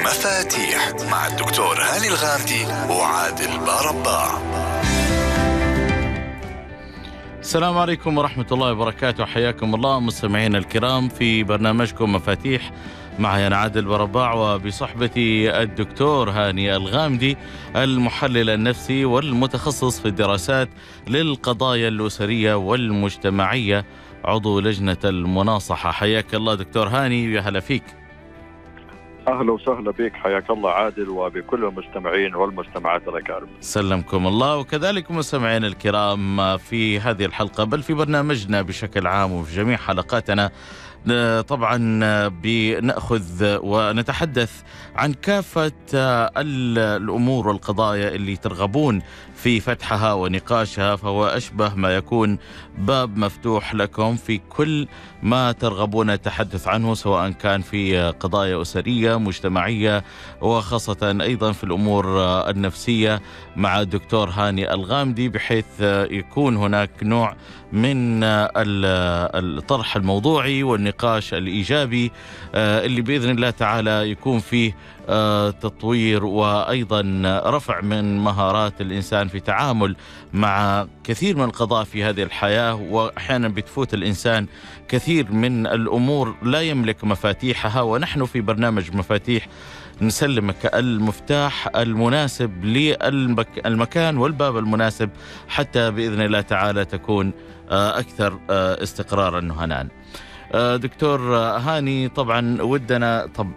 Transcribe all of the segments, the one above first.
مفاتيح مع الدكتور هاني الغامدي وعادل باربا السلام عليكم ورحمة الله وبركاته. حياكم الله مستمعينا الكرام في برنامجكم مفاتيح. معي أنا عادل برباع وبصحبتي الدكتور هاني الغامدي المحلل النفسي والمتخصص في الدراسات للقضايا الأسرية والمجتمعية عضو لجنة المناصحة. حياك الله دكتور هاني يا هلا فيك. أهلا وسهلا بك حياك الله عادل وبكل المستمعين والمستمعات الاكارم. سلمكم الله وكذلك مستمعينا الكرام في هذه الحلقة بل في برنامجنا بشكل عام وفي جميع حلقاتنا طبعا بنأخذ ونتحدث عن كافة الأمور والقضايا اللي ترغبون في فتحها ونقاشها فهو أشبه ما يكون باب مفتوح لكم في كل ما ترغبون التحدث عنه سواء كان في قضايا أسرية مجتمعية وخاصة أيضا في الأمور النفسية مع الدكتور هاني الغامدي بحيث يكون هناك نوع من الطرح الموضوعي والنقاش الإيجابي اللي بإذن الله تعالى يكون فيه تطوير وأيضا رفع من مهارات الإنسان في تعامل مع كثير من القضاء في هذه الحياة واحيانا بتفوت الإنسان كثير من الأمور لا يملك مفاتيحها ونحن في برنامج مفاتيح نسلمك المفتاح المناسب للمكان والباب المناسب حتى بإذن الله تعالى تكون أكثر استقرارا وهناء. دكتور هاني طبعا ودنا طب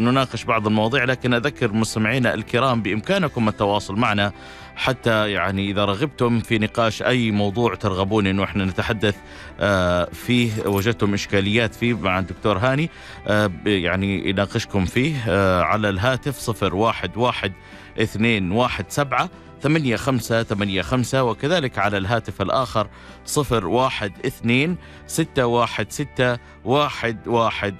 نناقش بعض المواضيع لكن أذكر مستمعينا الكرام بإمكانكم التواصل معنا حتى يعني إذا رغبتم في نقاش أي موضوع ترغبون انه إحنا نتحدث فيه وجدتم إشكاليات فيه مع الدكتور هاني يعني يناقشكم فيه على الهاتف 011 217 8585 وكذلك على الهاتف الآخر 012 616 110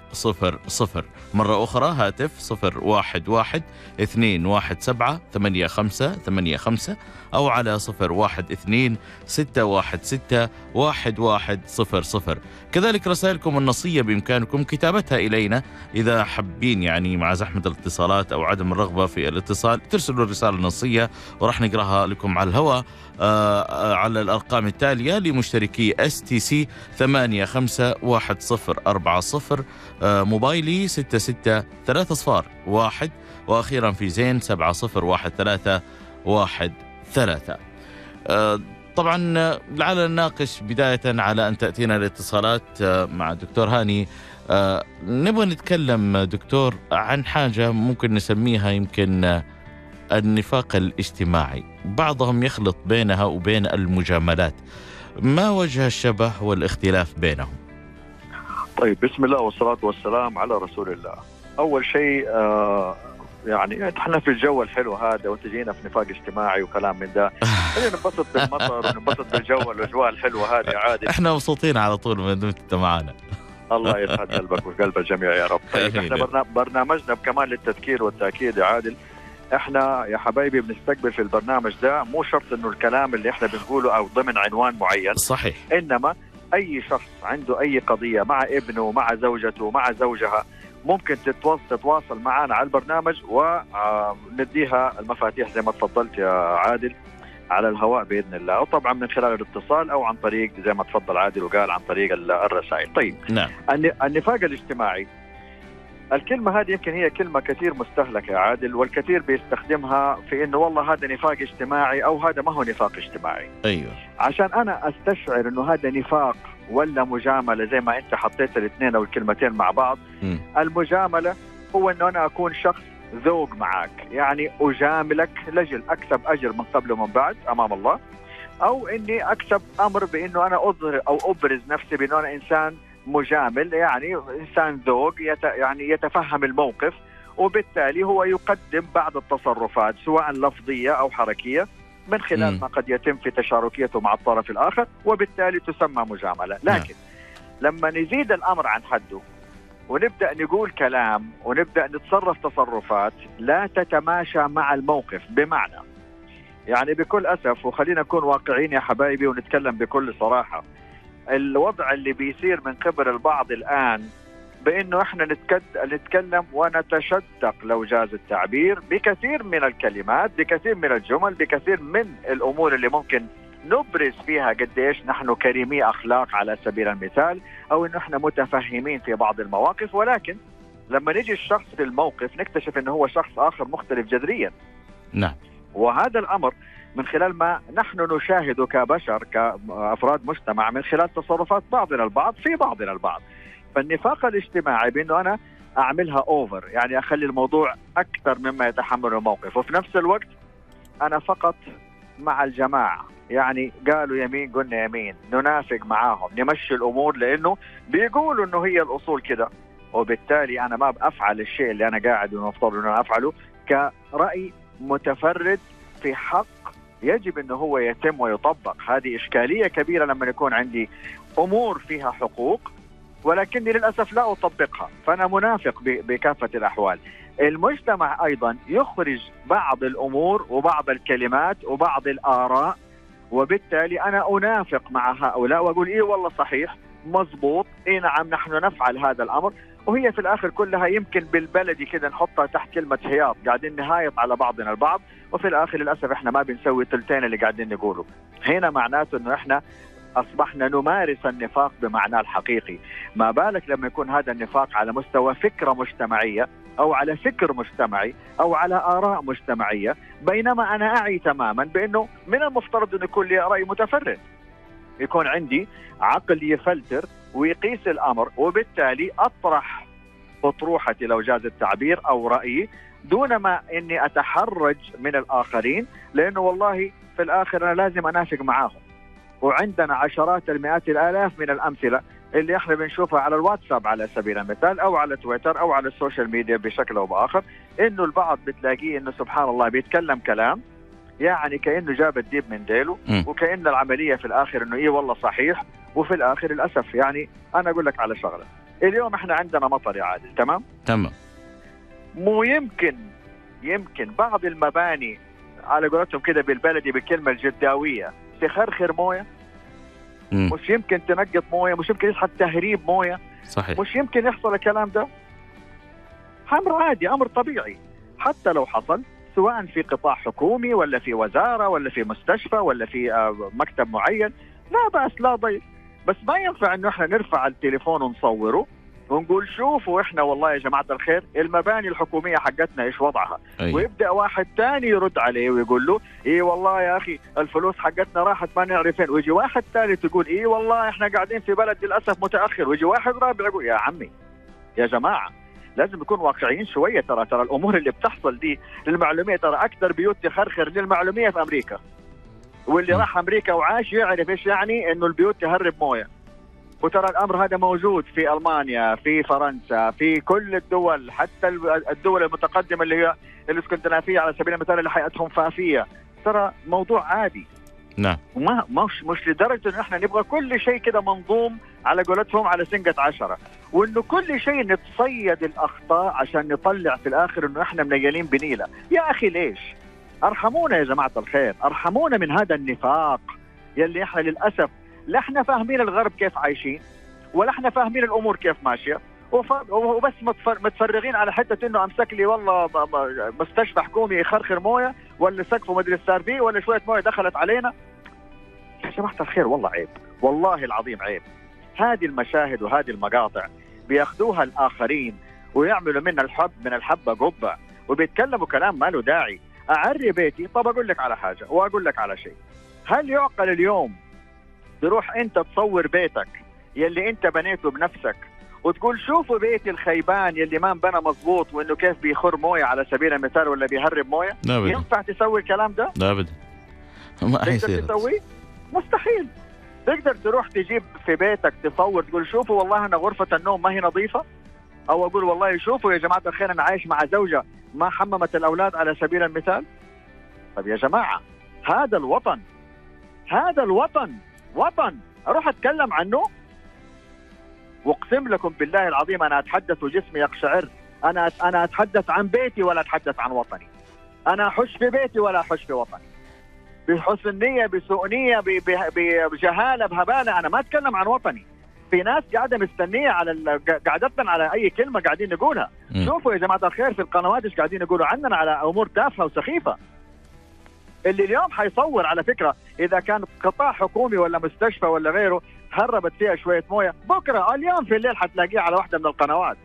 مرة أخرى هاتف 011 217 8585 أو على صفر واحد اثنين ستة واحد ستة واحد واحد صفر صفر. كذلك رسائلكم النصية بإمكانكم كتابتها إلينا. إذا حابين يعني مع زحمة الاتصالات أو عدم الرغبة في الاتصال ترسلوا الرسالة النصية وراح نقرأها لكم على الهواء آه على الأرقام التالية لمشتركي STC 851040 آه موبايلي 66 3 صفار واحد وأخيرا في زين 7013 واحد ثلاثة. آه طبعا لعل نناقش بداية على أن تأتينا الاتصالات مع الدكتور هاني. آه نبغى نتكلم دكتور عن حاجة ممكن نسميها يمكن النفاق الاجتماعي. بعضهم يخلط بينها وبين المجاملات. ما وجه الشبه والاختلاف بينهم؟ طيب بسم الله والصلاة والسلام على رسول الله. أول شيء آه يعني إحنا في الجو الحلو هذا وانت جينا في نفاق اجتماعي وكلام من ده. خلينا ننبسط بالمطر وننبسط بالجو والأجواء الحلوة هذه عادي. إحنا مبسوطين على طول ما دمت أنت معانا الله يسعد قلبك وقلب الجميع يا رب. طيب إحنا برنامجنا كمان للتذكير والتأكيد يا عادل. إحنا يا حبايبي بنستقبل في البرنامج ده مو شرط إنه الكلام اللي إحنا بنقوله أو ضمن عنوان معين. صحيح. إنما أي شخص عنده أي قضية مع ابنه مع زوجته مع زوجها ممكن تتواصل معنا على البرنامج ونديها المفاتيح زي ما تفضلت يا عادل على الهواء بإذن الله. وطبعا من خلال الاتصال أو عن طريق زي ما تفضل عادل وقال عن طريق الرسائل. طيب نعم. النفاق الاجتماعي. الكلمة هذه يمكن هي كلمة كثير مستهلكة يا عادل والكثير بيستخدمها في إنه والله هذا نفاق اجتماعي أو هذا ما هو نفاق اجتماعي. أيوه. عشان أنا أستشعر إنه هذا نفاق ولا مجاملة زي ما انت حطيت الاثنين أو الكلمتين مع بعض م. المجاملة هو انه أنا اكون شخص ذوق معك يعني اجاملك لاجل اكسب اجر من قبل ومن بعد امام الله أو اني اكسب أمر بانه أنا اظهر أو ابرز نفسي بانه أنا انسان مجامل يعني انسان ذوق يت يعني يتفهم الموقف وبالتالي هو يقدم بعض التصرفات سواء لفظية أو حركية من خلال. ما قد يتم في تشاركيته مع الطرف الآخر وبالتالي تسمى مجاملة. لكن لما نزيد الأمر عن حده ونبدأ نقول كلام ونبدأ نتصرف تصرفات لا تتماشى مع الموقف. بمعنى يعني بكل أسف وخلينا نكون واقعيين يا حبايبي ونتكلم بكل صراحة الوضع اللي بيصير من قبل البعض الآن بانه إحنا نتكلم ونتشدق لو جاز التعبير بكثير من الكلمات بكثير من الجمل بكثير من الأمور اللي ممكن نبرز فيها قديش نحن كريمي اخلاق على سبيل المثال أو انه إحنا متفهمين في بعض المواقف. ولكن لما نجي الشخص في الموقف نكتشف انه هو شخص آخر مختلف جذريا. نعم. وهذا الأمر من خلال ما نحن نشاهده كبشر كأفراد مجتمع من خلال تصرفات بعضنا البعض في بعضنا البعض. فالنفاق الاجتماعي بأنه أنا أعملها اوفر يعني أخلي الموضوع أكثر مما يتحمل الموقف. وفي نفس الوقت أنا فقط مع الجماعة يعني قالوا يمين قلنا يمين ننافق معاهم نمشي الأمور لأنه بيقولوا إنه هي الأصول كده. وبالتالي أنا ما بفعل الشيء اللي أنا قاعد ومفترض إنه أنا أفعله كرأي متفرد في حق يجب إنه هو يتم ويطبق. هذه إشكالية كبيرة لما يكون عندي أمور فيها حقوق ولكني للأسف لا أطبقها فأنا منافق بكافة الأحوال. المجتمع أيضا يخرج بعض الأمور وبعض الكلمات وبعض الآراء وبالتالي أنا أنافق مع هؤلاء وأقول إيه والله صحيح مزبوط اي نعم نحن نفعل هذا الأمر. وهي في الآخر كلها يمكن بالبلدي كده نحطها تحت كلمة هياط قاعدين نهايط على بعضنا البعض وفي الآخر للأسف إحنا ما بنسوي ثلثين اللي قاعدين نقوله. هنا معناته إنه إحنا أصبحنا نمارس النفاق بمعناه الحقيقي. ما بالك لما يكون هذا النفاق على مستوى فكرة مجتمعية أو على فكر مجتمعي أو على آراء مجتمعية بينما أنا أعي تماما بأنه من المفترض انه يكون لي رأي متفرد. يكون عندي عقل يفلتر ويقيس الأمر وبالتالي أطرح أطروحتي لو جاز التعبير أو رأيي دون ما إني أتحرج من الآخرين لأنه والله في الآخر أنا لازم أنافق معاهم. وعندنا عشرات المئات الآلاف من الأمثلة اللي إحنا بنشوفها على الواتساب على سبيل المثال أو على تويتر أو على ال social media بشكل أو بآخر إنه البعض بتلاقيه إنه سبحان الله بيتكلم كلام يعني كأنه جاب الديب من ديله. وكأن العملية في الآخر إنه إيه والله صحيح وفي الآخر للأسف يعني أنا أقول لك على شغلة. اليوم إحنا عندنا مطر يا عادل تمام؟ تمام. مو يمكن يمكن بعض المباني على قولتهم كده بالبلدي بالكلمة الجداوية تخرخر مويه. مم. مش يمكن تنقط مويه مش يمكن يصحى تهريب مويه. صحيح. مش يمكن يحصل الكلام ده. أمر عادي أمر طبيعي. حتى لو حصل سواء في قطاع حكومي ولا في وزارة ولا في مستشفى ولا في آه، مكتب معين لا بأس لا ضير بس ما ينفع إنه إحنا نرفع التليفون ونصوره. ونقول شوفوا إحنا والله يا جماعة الخير المباني الحكومية حقتنا إيش وضعها؟ أي. ويبدأ واحد ثاني يرد عليه ويقول له إي والله يا أخي الفلوس حقتنا راحت ما نعرف فين ويجي واحد ثالث يقول إي والله إحنا قاعدين في بلد للأسف متأخر. ويجي واحد رابع يقول يا عمي يا جماعة لازم نكون واقعيين شوية ترى ترى الأمور اللي بتحصل دي للمعلومية ترى أكثر بيوت تخرخر للمعلومية في أمريكا. واللي م. راح أمريكا وعاش يعرف إيش يعني؟ إنه البيوت تهرب موية. وترى الأمر هذا موجود في ألمانيا في فرنسا في كل الدول حتى الدول المتقدمة اللي هي الإسكندنافية على سبيل المثال اللي حياتهم فافيه ترى موضوع عادي. نعم. وما مش مش لدرجة انه إحنا نبغى كل شيء كده منظوم على قولتهم على سنقة عشرة. وإنه كل شيء نتصيد الأخطاء عشان نطلع في الآخر إنه إحنا منيلين بنيلة. يا أخي ليش؟ أرحمونا يا جماعة الخير. أرحمونا من هذا النفاق يلي إحنا للأسف لا إحنا فاهمين الغرب كيف عايشين ولا إحنا فاهمين الأمور كيف ماشية وبس متفر- متفرغين على حتة إنه امسك لي والله مستشفى حكومي يخرخر موية ولا سقفه مدري صار فيه ولا شوية موية دخلت علينا. يا جماعة الخير والله عيب والله العظيم عيب. هذه المشاهد وهذه المقاطع بياخذوها الآخرين ويعملوا منها الحب من الحبة قبة وبيتكلموا كلام ما له داعي. أعري بيتي طب أقول لك على حاجة وأقول لك على شيء. هل يعقل اليوم تروح انت تصور بيتك يلي انت بنيته بنفسك وتقول شوفوا بيتي الخيبان يلي ما انبنى مظبوط وإنه كيف بيخر موية على سبيل المثال ولا بيهرب موية؟ لا ينفع تسوي الكلام ده؟ لا ابدا. ما تقدر حيصير تسويه؟ مستحيل. تقدر تروح تجيب في بيتك تصور تقول شوفوا والله أنا غرفة النوم ما هي نظيفة؟ أو أقول والله شوفوا يا جماعة الخير أنا عايش مع زوجة ما حممت الأولاد على سبيل المثال؟ طب يا جماعة هذا الوطن هذا الوطن وطن. أروح أتكلم عنه؟ واقسم لكم بالله العظيم أنا أتحدث وجسمي يقشعر. أنا أنا أتحدث عن بيتي ولا أتحدث عن وطني. أنا أحش في بيتي ولا أحش في وطني بحسن نية بسوء نية ب- ب- بجهالة بهبالة. أنا ما أتكلم عن وطني. في ناس قاعدة مستنية على ال- قعدتنا على أي كلمة قاعدين نقولها. مم. شوفوا يا جماعة الخير في القنوات إيش قاعدين يقولوا عننا على أمور تافهة وسخيفة. اللي اليوم حيصور على فكرة إذا كان قطاع حكومي ولا مستشفى ولا غيره هربت فيها شوية موية بكرة اليوم في الليل حتلاقيه على واحدة من القنوات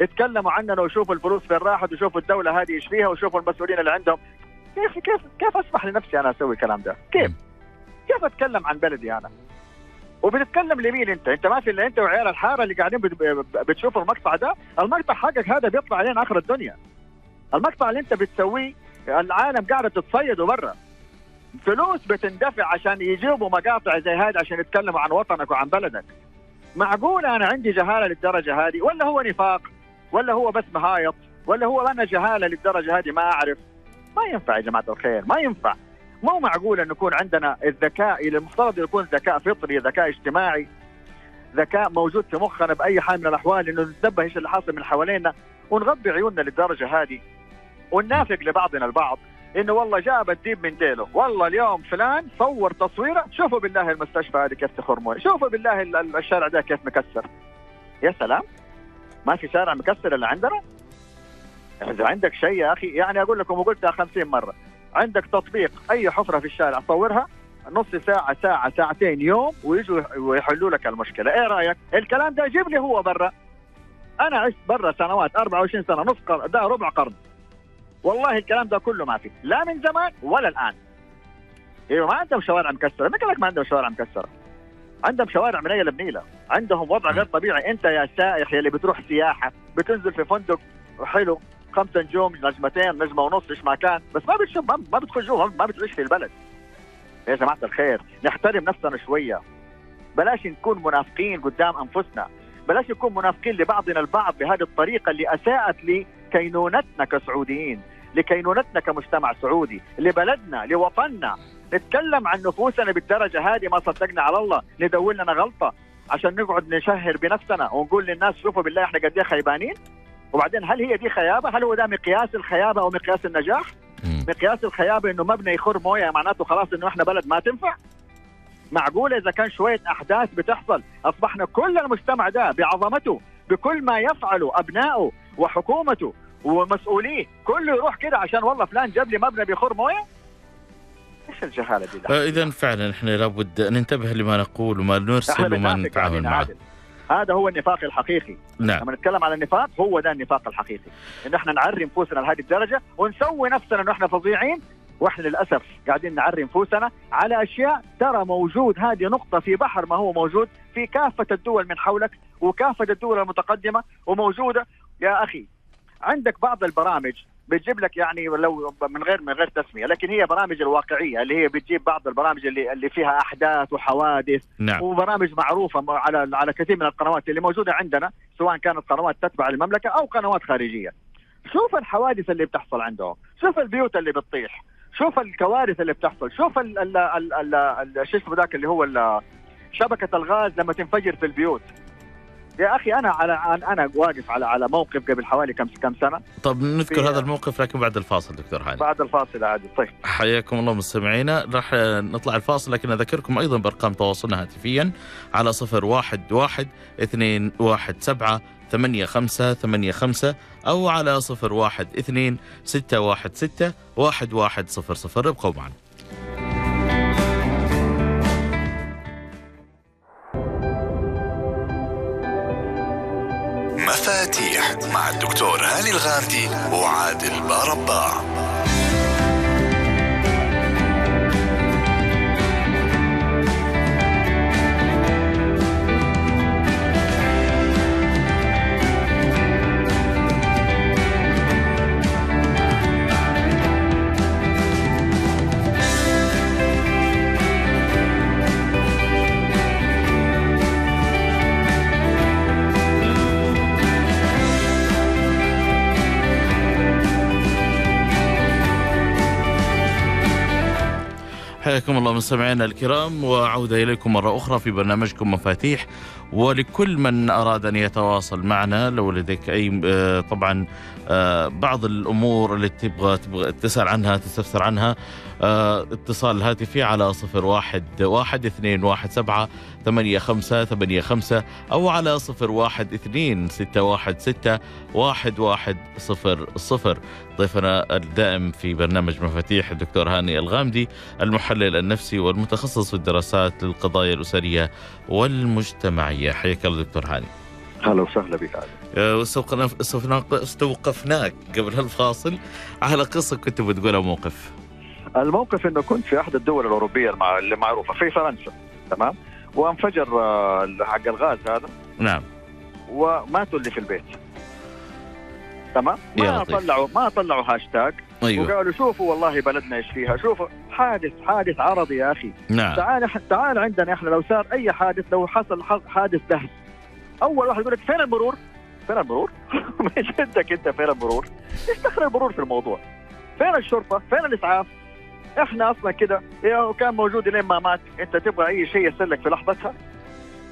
اتكلموا عننا وشوفوا الفلوس فين راحت وشوفوا الدولة هذه إيش فيها وشوفوا المسؤولين اللي عندهم كيف كيف كيف أسمح لنفسي أنا أسوي الكلام ده؟ كيف؟ كيف أتكلم عن بلدي أنا؟ وبتتكلم لمين أنت؟ أنت ما في إلا أنت وعيال الحارة اللي قاعدين بت- بتشوفوا المقطع ده، المقطع حقك هذا بيطلع علينا آخر الدنيا. المقطع اللي أنت بتسويه العالم قاعدة تتصيده برا. فلوس بتندفع عشان يجيبوا مقاطع زي هذه عشان يتكلموا عن وطنك وعن بلدك. معقولة أنا عندي جهالة للدرجة هذه؟ ولا هو نفاق؟ ولا هو بس مهايط؟ ولا هو أنا جهالة للدرجة هذه؟ ما أعرف. ما ينفع يا جماعة الخير ما ينفع. مو معقول أن يكون عندنا الذكاء اللي المفترض يكون ذكاء فطري ذكاء اجتماعي ذكاء موجود في مخنا بأي حال من الأحوال إنه نتنبه إيش اللي حاصل من حوالينا ونغطي عيوننا للدرجة هذه. وننافق لبعضنا البعض إنه والله جاب الديب من ديله، والله اليوم فلان صور تصويره، شوفوا بالله المستشفى هذه كيف تخر مويه، شوفوا بالله ال- ال- الشارع ده كيف مكسر. يا سلام ما في شارع مكسر إلا عندنا؟ إذا عندك شيء يا أخي يعني أقول لكم وقلتها 50 مرة، عندك تطبيق أي حفرة في الشارع صورها نص ساعة ساعة ساعتين يوم ويجوا ويحلوا لك المشكلة، إيه رأيك؟ الكلام ده جيب لي هو برا. أنا عشت برا سنوات 24 سنة نص قرن ده ربع قرن. والله الكلام ده كله ما في لا من زمان ولا الآن. أيوه ما عندهم شوارع مكسرة ما لك ما عندهم شوارع مكسرة. عندهم شوارع منيله بنيله عندهم وضع غير طبيعي. أنت يا سائح يا اللي بتروح سياحة بتنزل في فندق حلو خمسة نجوم نجمتين نجمة ونص إيش ما كان بس ما بتشوف ما بتدخل جوا ما بتعيش في البلد. يا جماعة الخير نحترم نفسنا شوية. بلاش نكون منافقين قدام أنفسنا. بلاش نكون منافقين لبعضنا البعض بهذه الطريقة اللي أساءت لكينونتنا كسعوديين. لكينونتنا كمجتمع سعودي لبلدنا لوطننا نتكلم عن نفوسنا بالدرجة هذه ما صدقنا على الله ندور لنا غلطة عشان نقعد نشهر بنفسنا ونقول للناس شوفوا بالله إحنا قد إيه خيبانين وبعدين هل هي دي خيابة؟ هل هو ده مقياس الخيابة أو مقياس النجاح؟ مقياس الخيابة إنه مبنى يخر موية معناته خلاص إنه إحنا بلد ما تنفع؟ معقوله إذا كان شوية أحداث بتحصل أصبحنا كل المجتمع ده بعظمته بكل ما يفعله أبنائه وحكومته ومسؤوليه كله يروح كده عشان والله فلان جاب لي مبنى بيخر مويه؟ إيش الجهالة دي؟ اذا فعلا إحنا لابد ننتبه لما نقول وما نرسل وما نتعامل قاعدين معه. هذا هو النفاق الحقيقي. نعم. لما نتكلم على النفاق هو ده النفاق الحقيقي. إن إحنا نعري نفوسنا لهذه الدرجة ونسوي نفسنا إنه إحنا فظيعين وإحنا للأسف قاعدين نعري نفوسنا على أشياء ترى موجود. هذه نقطة في بحر ما هو موجود في كافة الدول من حولك وكافة الدول المتقدمة وموجودة. يا أخي عندك بعض البرامج بتجيب لك يعني لو من غير من غير تسمية لكن هي برامج الواقعية اللي هي بتجيب بعض البرامج اللي اللي فيها أحداث وحوادث نعم وبرامج معروفة على على كثير من القنوات اللي موجودة عندنا سواء كانت قنوات تتبع المملكة أو قنوات خارجية. شوف الحوادث اللي بتحصل عندهم، شوف البيوت اللي بتطيح، شوف الكوارث اللي بتحصل، شوف ال ال ال ال شو اسمه ذاك اللي هو شبكة الغاز لما تنفجر في البيوت. يا أخي أنا على أنا واقف على على موقف قبل حوالي كم كم سنة. طب نذكر هذا الموقف لكن بعد الفاصل دكتور هاني بعد الفاصل عادي. طيب. حياكم الله مستمعينا. راح نطلع الفاصل لكن أذكركم أيضا بأرقام تواصلنا هاتفيا على صفر واحد واحد اثنين واحد سبعة ثمانية خمسة ثمانية خمسة أو على صفر واحد اثنين ستة واحد ستة واحد واحد صفر صفر. ابقوا معنا. مفاتيح مع الدكتور هاني الغامدي وعادل باربا مستمعينا الكرام وعودة إليكم مرة أخرى في برنامجكم مفاتيح. ولكل من أراد أن يتواصل معنا لو لديك أي آه، طبعا آه، بعض الأمور اللي تبغى تبغى تسأل عنها تستفسر عنها آه، اتصال هاتفي على صفر واحد واحد اثنين واحد سبعة ثمانية خمسة ثمانية خمسة أو على صفر واحد اثنين ستة واحد ستة واحد واحد صفر صفر. ضيفنا الدائم في برنامج مفاتيح الدكتور هاني الغامدي المحلل النفسي والمتخصص في الدراسات للقضايا الأسرية والمجتمعية. حياك الله دكتور هاني. هلا وسهلا بك عادل. استوقفنا- استوقفناك قبل الفاصل. على قصة كنت بتقولها موقف. الموقف إنه كنت في أحد الدول الأوروبية المع- اللي معروفة في فرنسا تمام؟ وانفجر آه، حق الغاز هذا نعم وماتوا اللي في البيت تمام ما. طلعوا ما طلعوا هاشتاج أيوه وقالوا شوفوا والله بلدنا إيش فيها شوفوا حادث حادث عرضي يا أخي نعم تعال تعال عندنا إحنا لو صار أي حادث لو حصل حادث دهس أول واحد يقول لك فين المرور؟ فين المرور؟ مش عندك أنت فين المرور؟ إيش دخل المرور في الموضوع؟ فين الشرطة؟ فين الإسعاف؟ إحنا أصلا كده. يا كان موجود لين ما مات. انت تبغى اي شيء يصير لك في لحظتها؟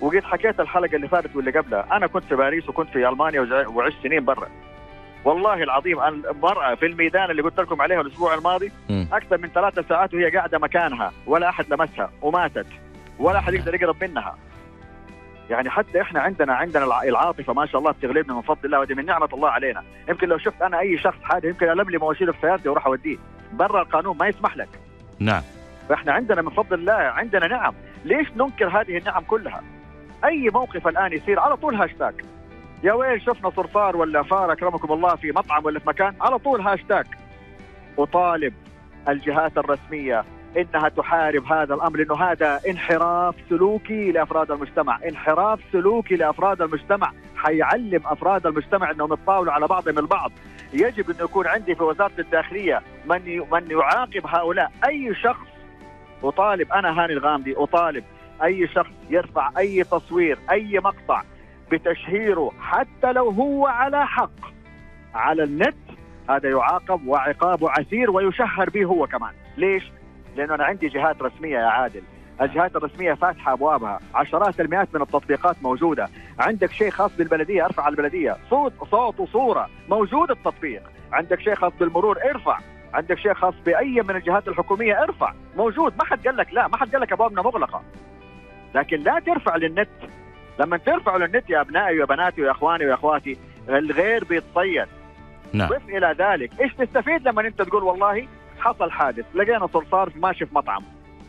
وقيت حكيت الحلقة اللي فاتت واللي قبلها. أنا كنت في باريس وكنت في ألمانيا وعشت سنين برا. والله العظيم المرأة في الميدان اللي قلت لكم عليها الأسبوع الماضي. أكثر من ثلاثة ساعات وهي قاعدة مكانها ولا أحد لمسها وماتت ولا أحد يقدر يقرب منها. يعني حتى إحنا عندنا عندنا الع- العاطفة ما شاء الله بتغلبنا من فضل الله ودي من نعمة الله علينا. يمكن لو شفت أنا أي شخص حاجة يمكن الملي مواشيله في سيارتي وأروح أوديه. برا القانون ما يسمح لك. نعم. فإحنا عندنا من فضل الله عندنا نعم. ليش ننكر هذه النعم كلها؟ أي موقف الآن يصير على طول هاشتاج يا ويل شفنا صرصار ولا فار أكرمكم الله في مطعم ولا في مكان على طول هاشتاج أطالب الجهات الرسمية إنها تحارب هذا الأمر لأنه هذا انحراف سلوكي لأفراد المجتمع، انحراف سلوكي لأفراد المجتمع، حيعلم أفراد المجتمع إنهم يتطاولوا على بعضهم البعض، يجب انه يكون عندي في وزارة الداخلية من من يعاقب هؤلاء، أي شخص أطالب أنا هاني الغامدي أطالب أي شخص يرفع أي تصوير أي مقطع بتشهيره حتى لو هو على حق على النت هذا يعاقب وعقابه عسير ويشهر به هو كمان. ليش؟ لأنه أنا عندي جهات رسمية يا عادل. الجهات الرسمية فاتحة أبوابها. عشرات المئات من التطبيقات موجودة. عندك شيء خاص بالبلدية؟ ارفع على البلدية. صوت صوت وصورة. موجود التطبيق. عندك شيء خاص بالمرور؟ ارفع. عندك شيء خاص بأي من الجهات الحكومية؟ ارفع. موجود. ما حد قال لك لا. ما حد قال لك أبوابنا مغلقة. لكن لا ترفع للنت. لما ترفعوا للنت يا أبنائي ويا بناتي ويا إخواني ويا إخواتي الغير بيتصيد نعم. ضف إلى ذلك. إيش تستفيد لما أنت تقول والله حصل حادث؟ لقينا صرصار ماشي في مطعم.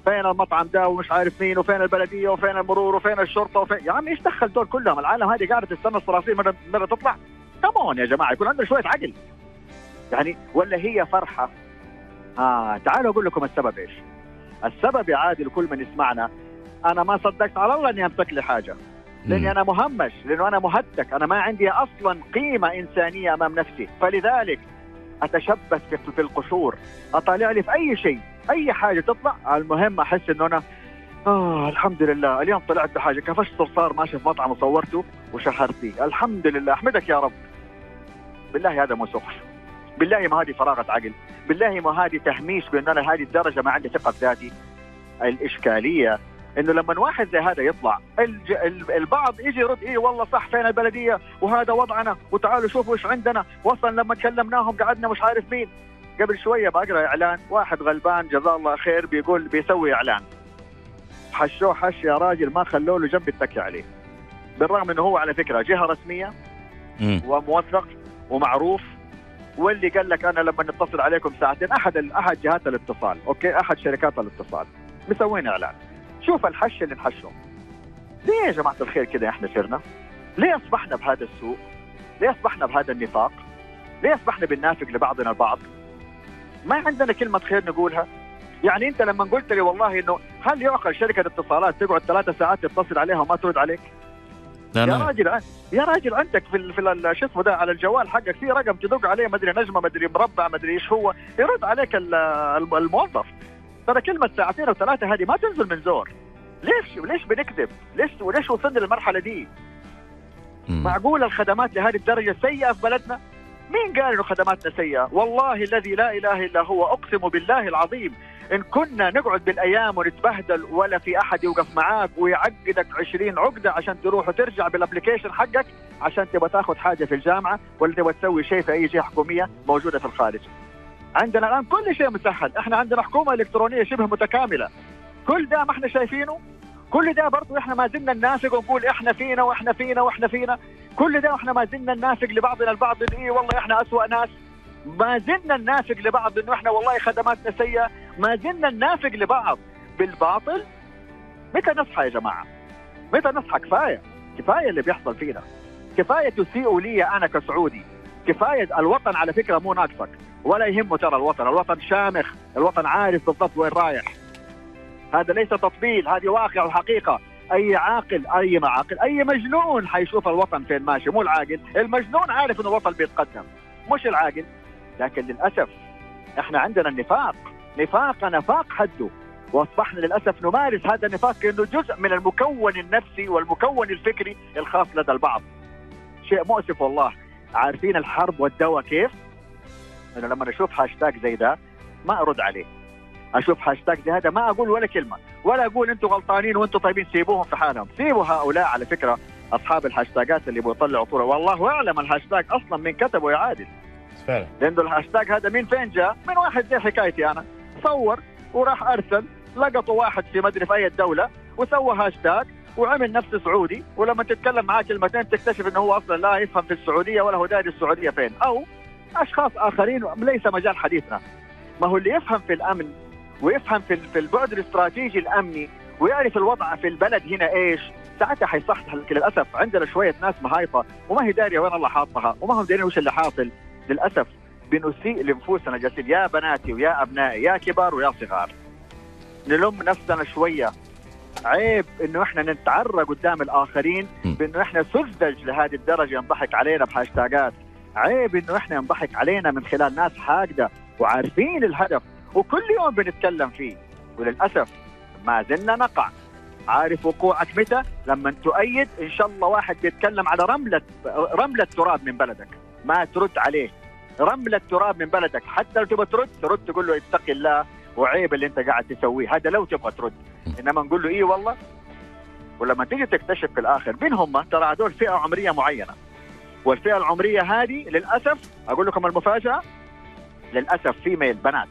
فين المطعم ده ومش عارف مين وفين البلدية وفين المرور وفين الشرطة وفين يا عم إيش دخل دول كلهم؟ العالم هذه قاعدة تستنى الصراصير مره مره تطلع. كمون يا جماعة يكون عندنا شوية عقل. يعني ولا هي فرحة؟ آه تعالوا أقول لكم السبب إيش. السبب يا عادل كل من يسمعنا أنا ما صدقت على الله إني أمسك لي حاجة. لأني. أنا مهمش لأنه أنا مهتك أنا ما عندي أصلا قيمة إنسانية أمام نفسي. فلذلك أتشبث في القشور. أطالع لي في أي شيء. أي حاجة تطلع. المهم أحس إنه أنا آه الحمد لله. اليوم طلعت بحاجة. كفشت صرصار ماشي في مطعم وصورته وشهرت فيه الحمد لله. أحمدك يا رب. بالله هذا مو سخف بالله ما هذه فراغة عقل. بالله ما هذه تهميش بأن أنا هذه الدرجة ما عندي ثقة بذاتي. الإشكالية إنه لما واحد زي هذا يطلع الج... ال- البعض يجي يرد إيه والله صح فين البلدية؟ وهذا وضعنا. وتعالوا شوفوا إيش عندنا. وصل لما كلمناهم قعدنا مش عارف مين. قبل شوية بقرأ إعلان واحد غلبان جزاه الله خير بيقول بيسوي إعلان. حشوه حش يا راجل ما خلوا له جنب يتكي عليه. بالرغم إنه هو على فكرة جهة رسمية. وموثق ومعروف واللي قال لك أنا لما نتصل عليكم ساعتين أحد أحد جهات الاتصال أوكي؟ أحد شركات الاتصال. مسوين إعلان. شوف الحش اللي نحشه. ليه يا جماعة الخير كده إحنا صرنا؟ ليه أصبحنا بهذا السوء؟ ليه أصبحنا بهذا النفاق؟ ليه أصبحنا بننافق لبعضنا البعض؟ ما عندنا كلمة خير نقولها. يعني أنت لما قلت لي والله إنه هل يعقل شركة اتصالات تقعد ثلاثة ساعات تتصل عليها وما ترد عليك؟ لا يا راجل يا راجل عندك في في شو اسمه ده على الجوال حقك في رقم تدق عليه مدري نجمة مدري مربع مدري إيش هو يرد عليك ال- الم- الموظف. ترى كلمة ساعتين أو ثلاثة هذه ما تنزل من زور. ليش؟ ليش بنكذب؟ ليش وليش وصلنا للمرحلة دي؟ معقول الخدمات لهذه الدرجة سيئة في بلدنا؟ مين قال إنه خدماتنا سيئه؟ والله الذي لا إله إلا هو أقسم بالله العظيم إن كنا نقعد بالأيام ونتبهدل ولا في أحد يوقف معاك ويعقدك 20 عقدة عشان تروح وترجع بالابلكيشن حقك عشان تبغى تاخذ حاجة في الجامعة ولا تبغى تسوي شيء في أي جهة حكومية موجودة في الخارج. عندنا الآن كل شيء مسهل، إحنا عندنا حكومة إلكترونية شبه متكاملة. كل ده ما إحنا شايفينه كل ده برضه إحنا ما زلنا ننافق ونقول إحنا فينا وإحنا فينا وإحنا فينا. كل ده وإحنا ما زلنا ننافق لبعضنا البعض. إن إيه والله إحنا أسوأ ناس. ما زلنا ننافق لبعض إنه إحنا والله خدماتنا سيئة. ما زلنا ننافق لبعض بالباطل. متى نصحى يا جماعة؟ متى نصحى؟ كفاية. كفاية اللي بيحصل فينا. كفاية تسيئوا لي أنا كسعودي. كفاية الوطن على فكرة مو ناقصك. ولا يهمه ترى الوطن. الوطن شامخ. الوطن عارف بالضبط وين رايح. هذا ليس تطبيل هذه واقع وحقيقة. أي عاقل أي معاقل أي مجنون حيشوف الوطن فين ماشي. مو العاقل المجنون عارف إنه الوطن بيتقدم. مش العاقل. لكن للأسف إحنا عندنا النفاق. نفاق نفاق حده. وأصبحنا للأسف نمارس هذا النفاق كأنه جزء من المكون النفسي والمكون الفكري الخاص لدى البعض. شيء مؤسف والله. عارفين الحرب والدواء كيف؟ أنا لما أشوف هاشتاج زي ده ما أرد عليه. أشوف هاشتاج زي هذا. ما أقول ولا كلمة ولا أقول أنتم غلطانين وأنتم طيبين. سيبوهم في حالهم. سيبوا هؤلاء على فكرة أصحاب الهاشتاجات اللي بيطلعوا صورة. والله أعلم الهاشتاج أصلا من كتبه يا عادل. فعلا. لأنه الهاشتاج هذا من فين جاء؟ من واحد زي حكايتي أنا. صور وراح أرسل لقطوا واحد في مدري في أي دولة وسوى هاشتاج وعمل نفسه سعودي. ولما تتكلم معاه كلمتين تكتشف إنه هو أصلا لا يفهم في السعودية ولا هو داري السعودية فين. أو أشخاص آخرين ليس مجال حديثنا. ما هو اللي يفهم في الأمن ويفهم في في البعد الاستراتيجي الأمني ويعرف الوضع في البلد هنا إيش. ساعتها حيصحصح للأسف عندنا شوية ناس مهايطة وما هي دارية وين الله حاطها وما هم دارين وش اللي حاصل. للأسف بنسيء لنفوسنا جالسين يا بناتي ويا أبنائي يا كبار ويا صغار. نلم نفسنا شوية. عيب إنه إحنا نتعرى قدام الآخرين. بإنه إحنا سذج لهذه الدرجة ينضحك علينا بهاشتاجات عيب إنه إحنا ينضحك علينا من خلال ناس حاقدة وعارفين الهدف. وكل يوم بنتكلم فيه وللأسف ما زلنا نقع. عارف وقوعك متى لما تؤيد إن شاء الله واحد بيتكلم على رملة رملة تراب من بلدك. ما ترد عليه. رملة تراب من بلدك. حتى لو تبغى ترد ترد تقول له اتق الله وعيب اللي أنت قاعد تسويه. هذا لو تبغى ترد. إنما نقول له إيه والله؟ ولما تيجي تكتشف في الآخر مين هم؟ ترى هذول فئة عمرية معينة. والفئة العمرية هذه للأسف أقول لكم المفاجأة للأسف فيميل بنات.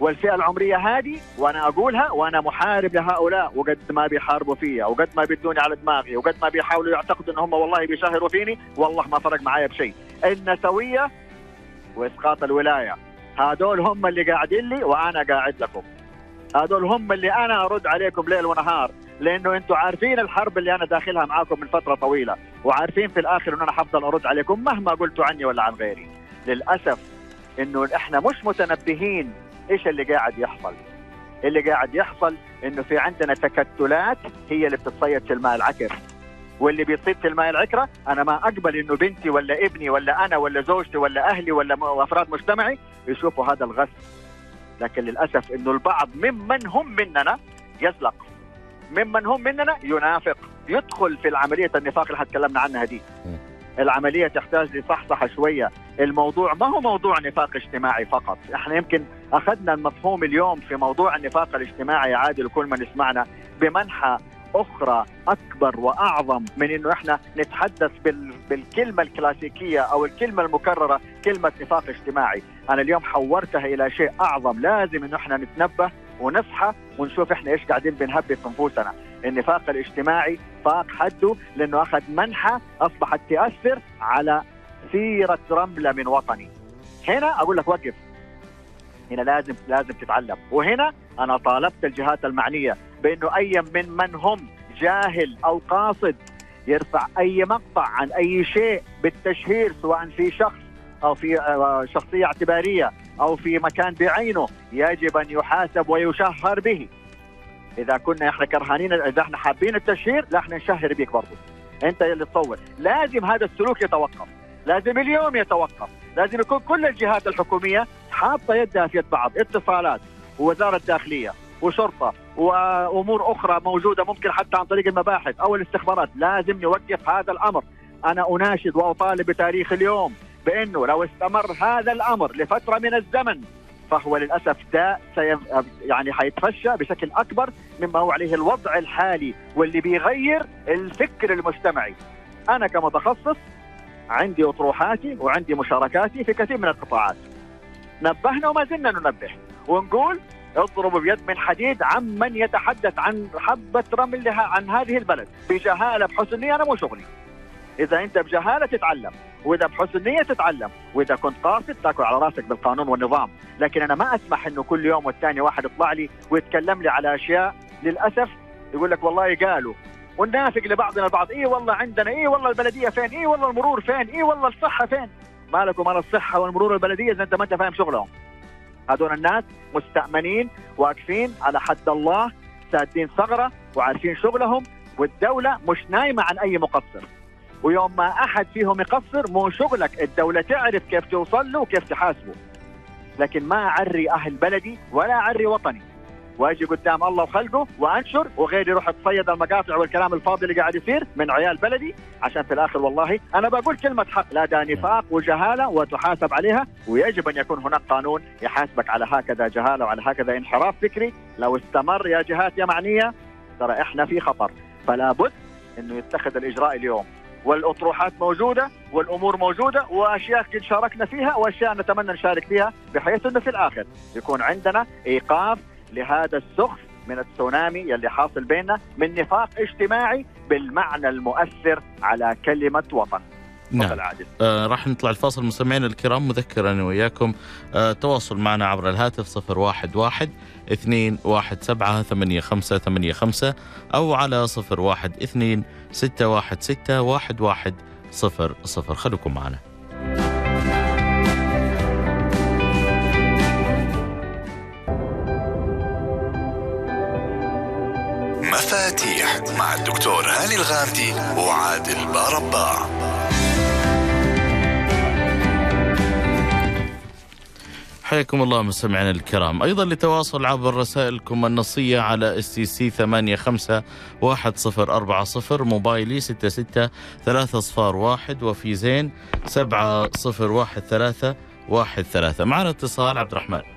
والفئة العمرية هذه وأنا أقولها وأنا محارب لهؤلاء وقد ما بيحاربوا فيا وقد ما بيدوني على دماغي وقد ما بيحاولوا يعتقدوا إن هم والله بيشهروا فيني والله ما فرق معايا بشيء. النسويه وإسقاط الولاية هذول هم اللي قاعدين لي وأنا قاعد لكم. هذول هم اللي أنا أرد عليكم ليل ونهار لأنه أنتم عارفين الحرب اللي أنا داخلها معاكم من فترة طويلة وعارفين في الآخر إنه أنا حفضل أرد عليكم مهما قلتوا عني ولا عن غيري. للأسف إنه إحنا مش متنبهين إيش اللي قاعد يحصل؟ اللي قاعد يحصل إنه في عندنا تكتلات هي اللي بتتصيد في الماء العكر. واللي بيصيد في الماء العكرة أنا ما أقبل إنه بنتي ولا ابني ولا أنا ولا زوجتي ولا أهلي ولا أفراد مجتمعي يشوفوا هذا الغث. لكن للأسف إنه البعض ممن هم مننا يزلق. ممن هم مننا ينافق. يدخل في العملية النفاق اللي تكلمنا عنها دي. العملية تحتاج لصحصحة شوية. الموضوع ما هو موضوع نفاق اجتماعي فقط. إحنا يمكن أخذنا المفهوم اليوم في موضوع النفاق الاجتماعي يا عادل وكل من يسمعنا بمنحى أخرى أكبر وأعظم من إنه إحنا نتحدث بال... بالكلمة الكلاسيكية أو الكلمة المكررة كلمة نفاق اجتماعي. أنا اليوم حورتها إلى شيء أعظم لازم إنه إحنا نتنبه ونصحى ونشوف إحنا إيش قاعدين بنهبط في نفوسنا. النفاق الاجتماعي فاق حده لأنه أخذ منحى أصبحت تأثر على سيرة رملة من وطني. هنا أقول لك وقف. هنا لازم لازم تتعلم. وهنا أنا طالبت الجهات المعنية بأنه أي من من هم جاهل أو قاصد يرفع أي مقطع عن أي شيء بالتشهير سواء في شخص أو في آه، شخصية اعتبارية أو في مكان بعينه يجب أن يحاسب ويشهر به. إذا كنا إحنا كرهانين إذا إحنا حابين التشهير لا إحنا نشهر بيك برضه أنت اللي تصور. لازم هذا السلوك يتوقف. لازم اليوم يتوقف. لازم يكون كل الجهات الحكومية حاطة يدها في يد بعض اتصالات ووزارة داخلية وشرطة وأمور أخرى موجودة ممكن حتى عن طريق المباحث أو الاستخبارات لازم نوقف هذا الأمر أنا أناشد وأطالب بتاريخ اليوم بأنه لو استمر هذا الأمر لفترة من الزمن فهو للأسف داء. يعني حيتفشى بشكل أكبر مما هو عليه الوضع الحالي واللي بيغير الفكر المجتمعي أنا كمتخصص عندي أطروحاتي وعندي مشاركاتي في كثير من القطاعات نبهنا وما زلنا ننبه. ونقول اضرب بيد من حديد عمن يتحدث عن حبة رمل لها عن هذه البلد. بجهالة بحسن نية أنا مو شغلي. إذا أنت بجهالة تتعلم وإذا بحسن نية تتعلم وإذا كنت قاصد تاكل على راسك بالقانون والنظام. لكن أنا ما أسمح أنه كل يوم والثاني واحد يطلع لي ويتكلم لي على أشياء للأسف يقول لك والله قالوا. وننافق لبعضنا البعض إي والله عندنا إي والله البلدية فين إي والله المرور فين إي والله الصحة فين. مالك ومال الصحة والمرور البلدية إذا أنت ما أنت فاهم شغلهم. هذول الناس مستأمنين واقفين على حد الله سادين ثغرة وعارفين شغلهم والدولة مش نايمة عن أي مقصر. ويوم ما أحد فيهم يقصر مو شغلك. الدولة تعرف كيف توصل له وكيف تحاسبه. لكن ما أعري أهل بلدي ولا أعري وطني. واجي قدام الله وخلقه وأنشر وغيري يروح يتصيد المقاطع والكلام الفاضي اللي قاعد يصير من عيال بلدي عشان في الآخر والله أنا بقول كلمة حق لا ده نفاق وجهالة وتحاسب عليها ويجب أن يكون هناك قانون يحاسبك على هكذا جهالة وعلى هكذا انحراف فكري. لو استمر يا جهات يا معنية ترى إحنا في خطر. فلا بد إنه يتخذ الإجراء اليوم. والأطروحات موجودة والأمور موجودة وأشياء قد شاركنا فيها وأشياء نتمنى نشارك فيها بحيث إنه في الآخر يكون عندنا إيقاف لهذا السخف من التسونامي يلي حاصل بيننا من نفاق اجتماعي بالمعنى المؤثر على كلمة وطن. نعم. آه راح نطلع الفاصل. مستمعينا الكرام مذكر أنا وياكم. آه تواصل معنا عبر الهاتف 011 217 8585 أو على 012 616 1100 خليكم معنا. مفاتيح مع الدكتور هاني الغامدي وعادل باربا حياكم الله مستمعينا الكرام. أيضا للتواصل عبر رسائلكم النصية على STC 851040 موبايلي 66 3 صفار واحد وفي زين 7013 معنا اتصال عبد الرحمن.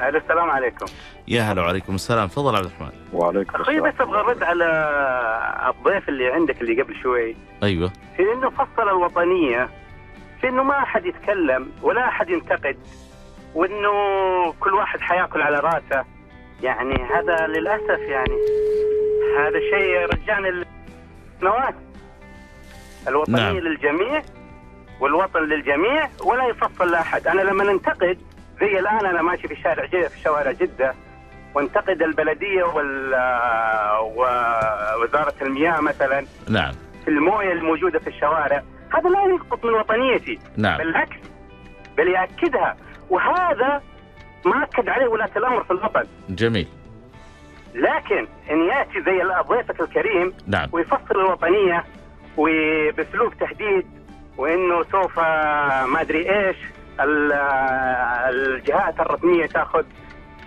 ألو السلام عليكم. يا هلا وعليكم السلام. تفضل عبد الرحمن. وعليكم أخوي بس أبغى أرد على الضيف اللي عندك اللي قبل شوي. أيوه. في إنه فصل الوطنية في إنه ما أحد يتكلم ولا أحد ينتقد وإنه كل واحد حيأكل على رأسه. يعني هذا للأسف يعني هذا شيء يرجعنا للسنوات. الوطنية نعم. للجميع والوطن للجميع ولا يفصل لأحد. أنا لما ننتقد زي الآن أنا ماشي في شارع جدة في شوارع جدة وانتقد البلدية وال ووزاره المياه مثلا. نعم. في الموية الموجودة في الشوارع. هذا لا يسقط من وطنيتي. نعم. بالعكس بل يأكدها. وهذا ما أكد عليه ولاة الأمر في الوطن. جميل. لكن إن يأتي زي ضيفك الكريم نعم. ويفصل الوطنية وبأسلوب تهديد وإنه سوف ما أدري إيش الجهات الرسمية تأخذ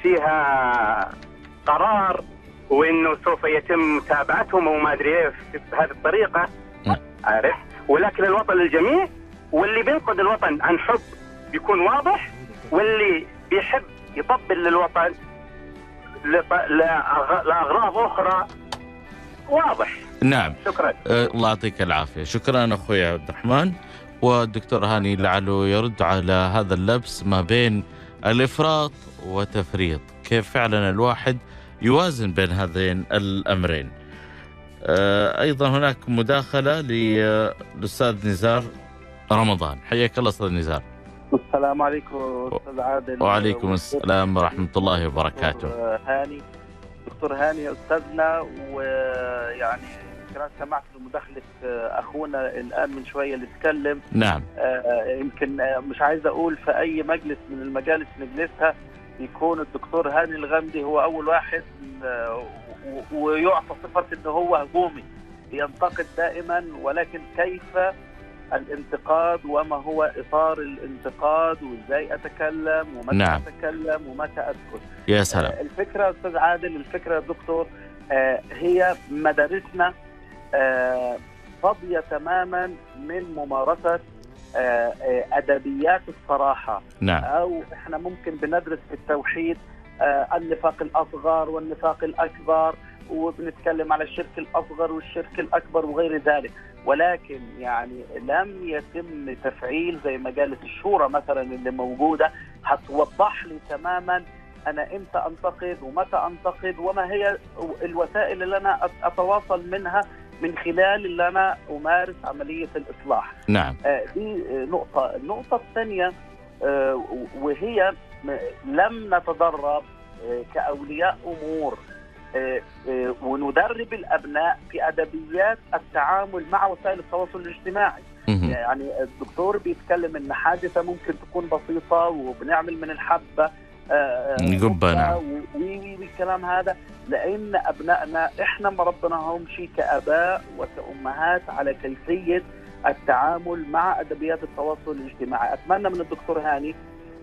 فيها قرار وإنه سوف يتم متابعتهم أو ما أدري إيش بهذه الطريقة. عارف ولكن الوطن للجميع واللي بينقذ الوطن عن حب بيكون واضح واللي بيحب يطبل للوطن لأغراض أخرى واضح. نعم. شكرا. أه، الله يعطيك العافية. شكرا أخوي عبد الرحمن. والدكتور هاني لعله يرد على هذا اللبس ما بين الإفراط وتفريط. كيف فعلا الواحد يوازن بين هذين الأمرين؟ أه، أيضا هناك مداخلة للأستاذ نزار رمضان. حياك الله أستاذ نزار. السلام عليكم أستاذ عادل. وعليكم السلام ورحمة الله وبركاته. هاني دكتور هاني أستاذنا ويعني كمان سمعت مداخلة أخونا الآن من شوية اللي تكلم نعم. آه، يمكن آه، مش عايز أقول في أي مجلس من المجالس نجلسها يكون الدكتور هاني الغامدي هو أول واحد آه، ويعطى صفة انه هو هجومي ينتقد دائما ولكن كيف الانتقاد وما هو إطار الانتقاد وإزاي أتكلم ومتى نعم. أتكلم ومتى أسكت. يا سلام. آه، الفكرة أستاذ عادل الفكرة يا دكتور آه، هي مدارسنا آه، فاضيه تماما من ممارسة آه، آه، أدبيات الصراحة. نعم. أو إحنا ممكن بندرس في التوحيد آه، النفاق الأصغر والنفاق الأكبر وبنتكلم على الشرك الأصغر والشرك الأكبر وغير ذلك. ولكن يعني لم يتم تفعيل زي مجالس الشورى مثلا اللي موجودة. هتوضح لي تماما أنا إمتى أنتقد ومتى أنتقد وما هي الوسائل اللي أنا أتواصل منها من خلال اللي أنا أمارس عملية الإصلاح. نعم. آه، دي نقطة، النقطة الثانية آه، وهي لم نتدرب آه، كأولياء أمور آه، آه، وندرب الأبناء في أدبيات التعامل مع وسائل التواصل الاجتماعي. يعني الدكتور بيتكلم إن حادثة ممكن تكون بسيطة وبنعمل من الحبة آه، قبة، نعم. وي وي والكلام هذا لأن أبنائنا إحنا ما ربناهمش كآباء وكأمهات على كيفية التعامل مع أدبيات التواصل الاجتماعي، أتمنى من الدكتور هاني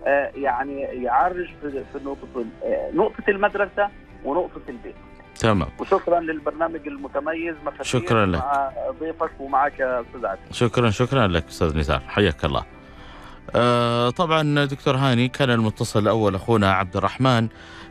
آه، يعني يعرج في نقطة آه، نقطة المدرسة ونقطة البيت. تمام وشكرا للبرنامج المتميز شكراً لك. مع ضيفك ومعك أستاذ عادل. شكرا شكرا لك أستاذ نزار حياك الله. آه طبعا دكتور هاني كان المتصل الأول أخونا عبد الرحمن.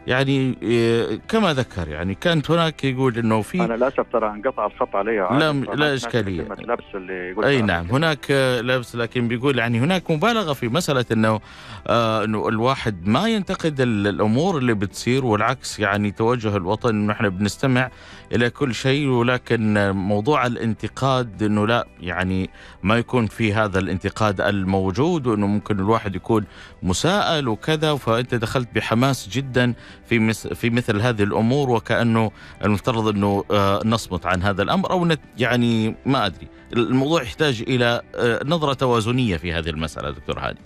يعني آه، كما ذكر يعني كانت هناك يقول إنه في أنا للأسف ترى انقطع الخط علي. لا- لا. كلمة لبس اللي يقول اي نعم هناك لبس لكن بيقول يعني هناك مبالغة في مسألة إنه آه إنه الواحد ما ينتقد ال- الأمور اللي بتصير والعكس يعني توجه الوطن إنه إحنا بنستمع إلى كل شيء ولكن موضوع الانتقاد إنه لا يعني ما يكون في هذا الانتقاد الموجود وإنه ممكن الواحد يكون مساءل وكذا فأنت دخلت بحماس جدا في في مثل هذه الأمور وكأنه المفترض إنه آه، نصمت عن هذا الأمر أو يعني ما أدري. الموضوع يحتاج إلى آه، نظرة توازنية في هذه المسألة دكتور هاني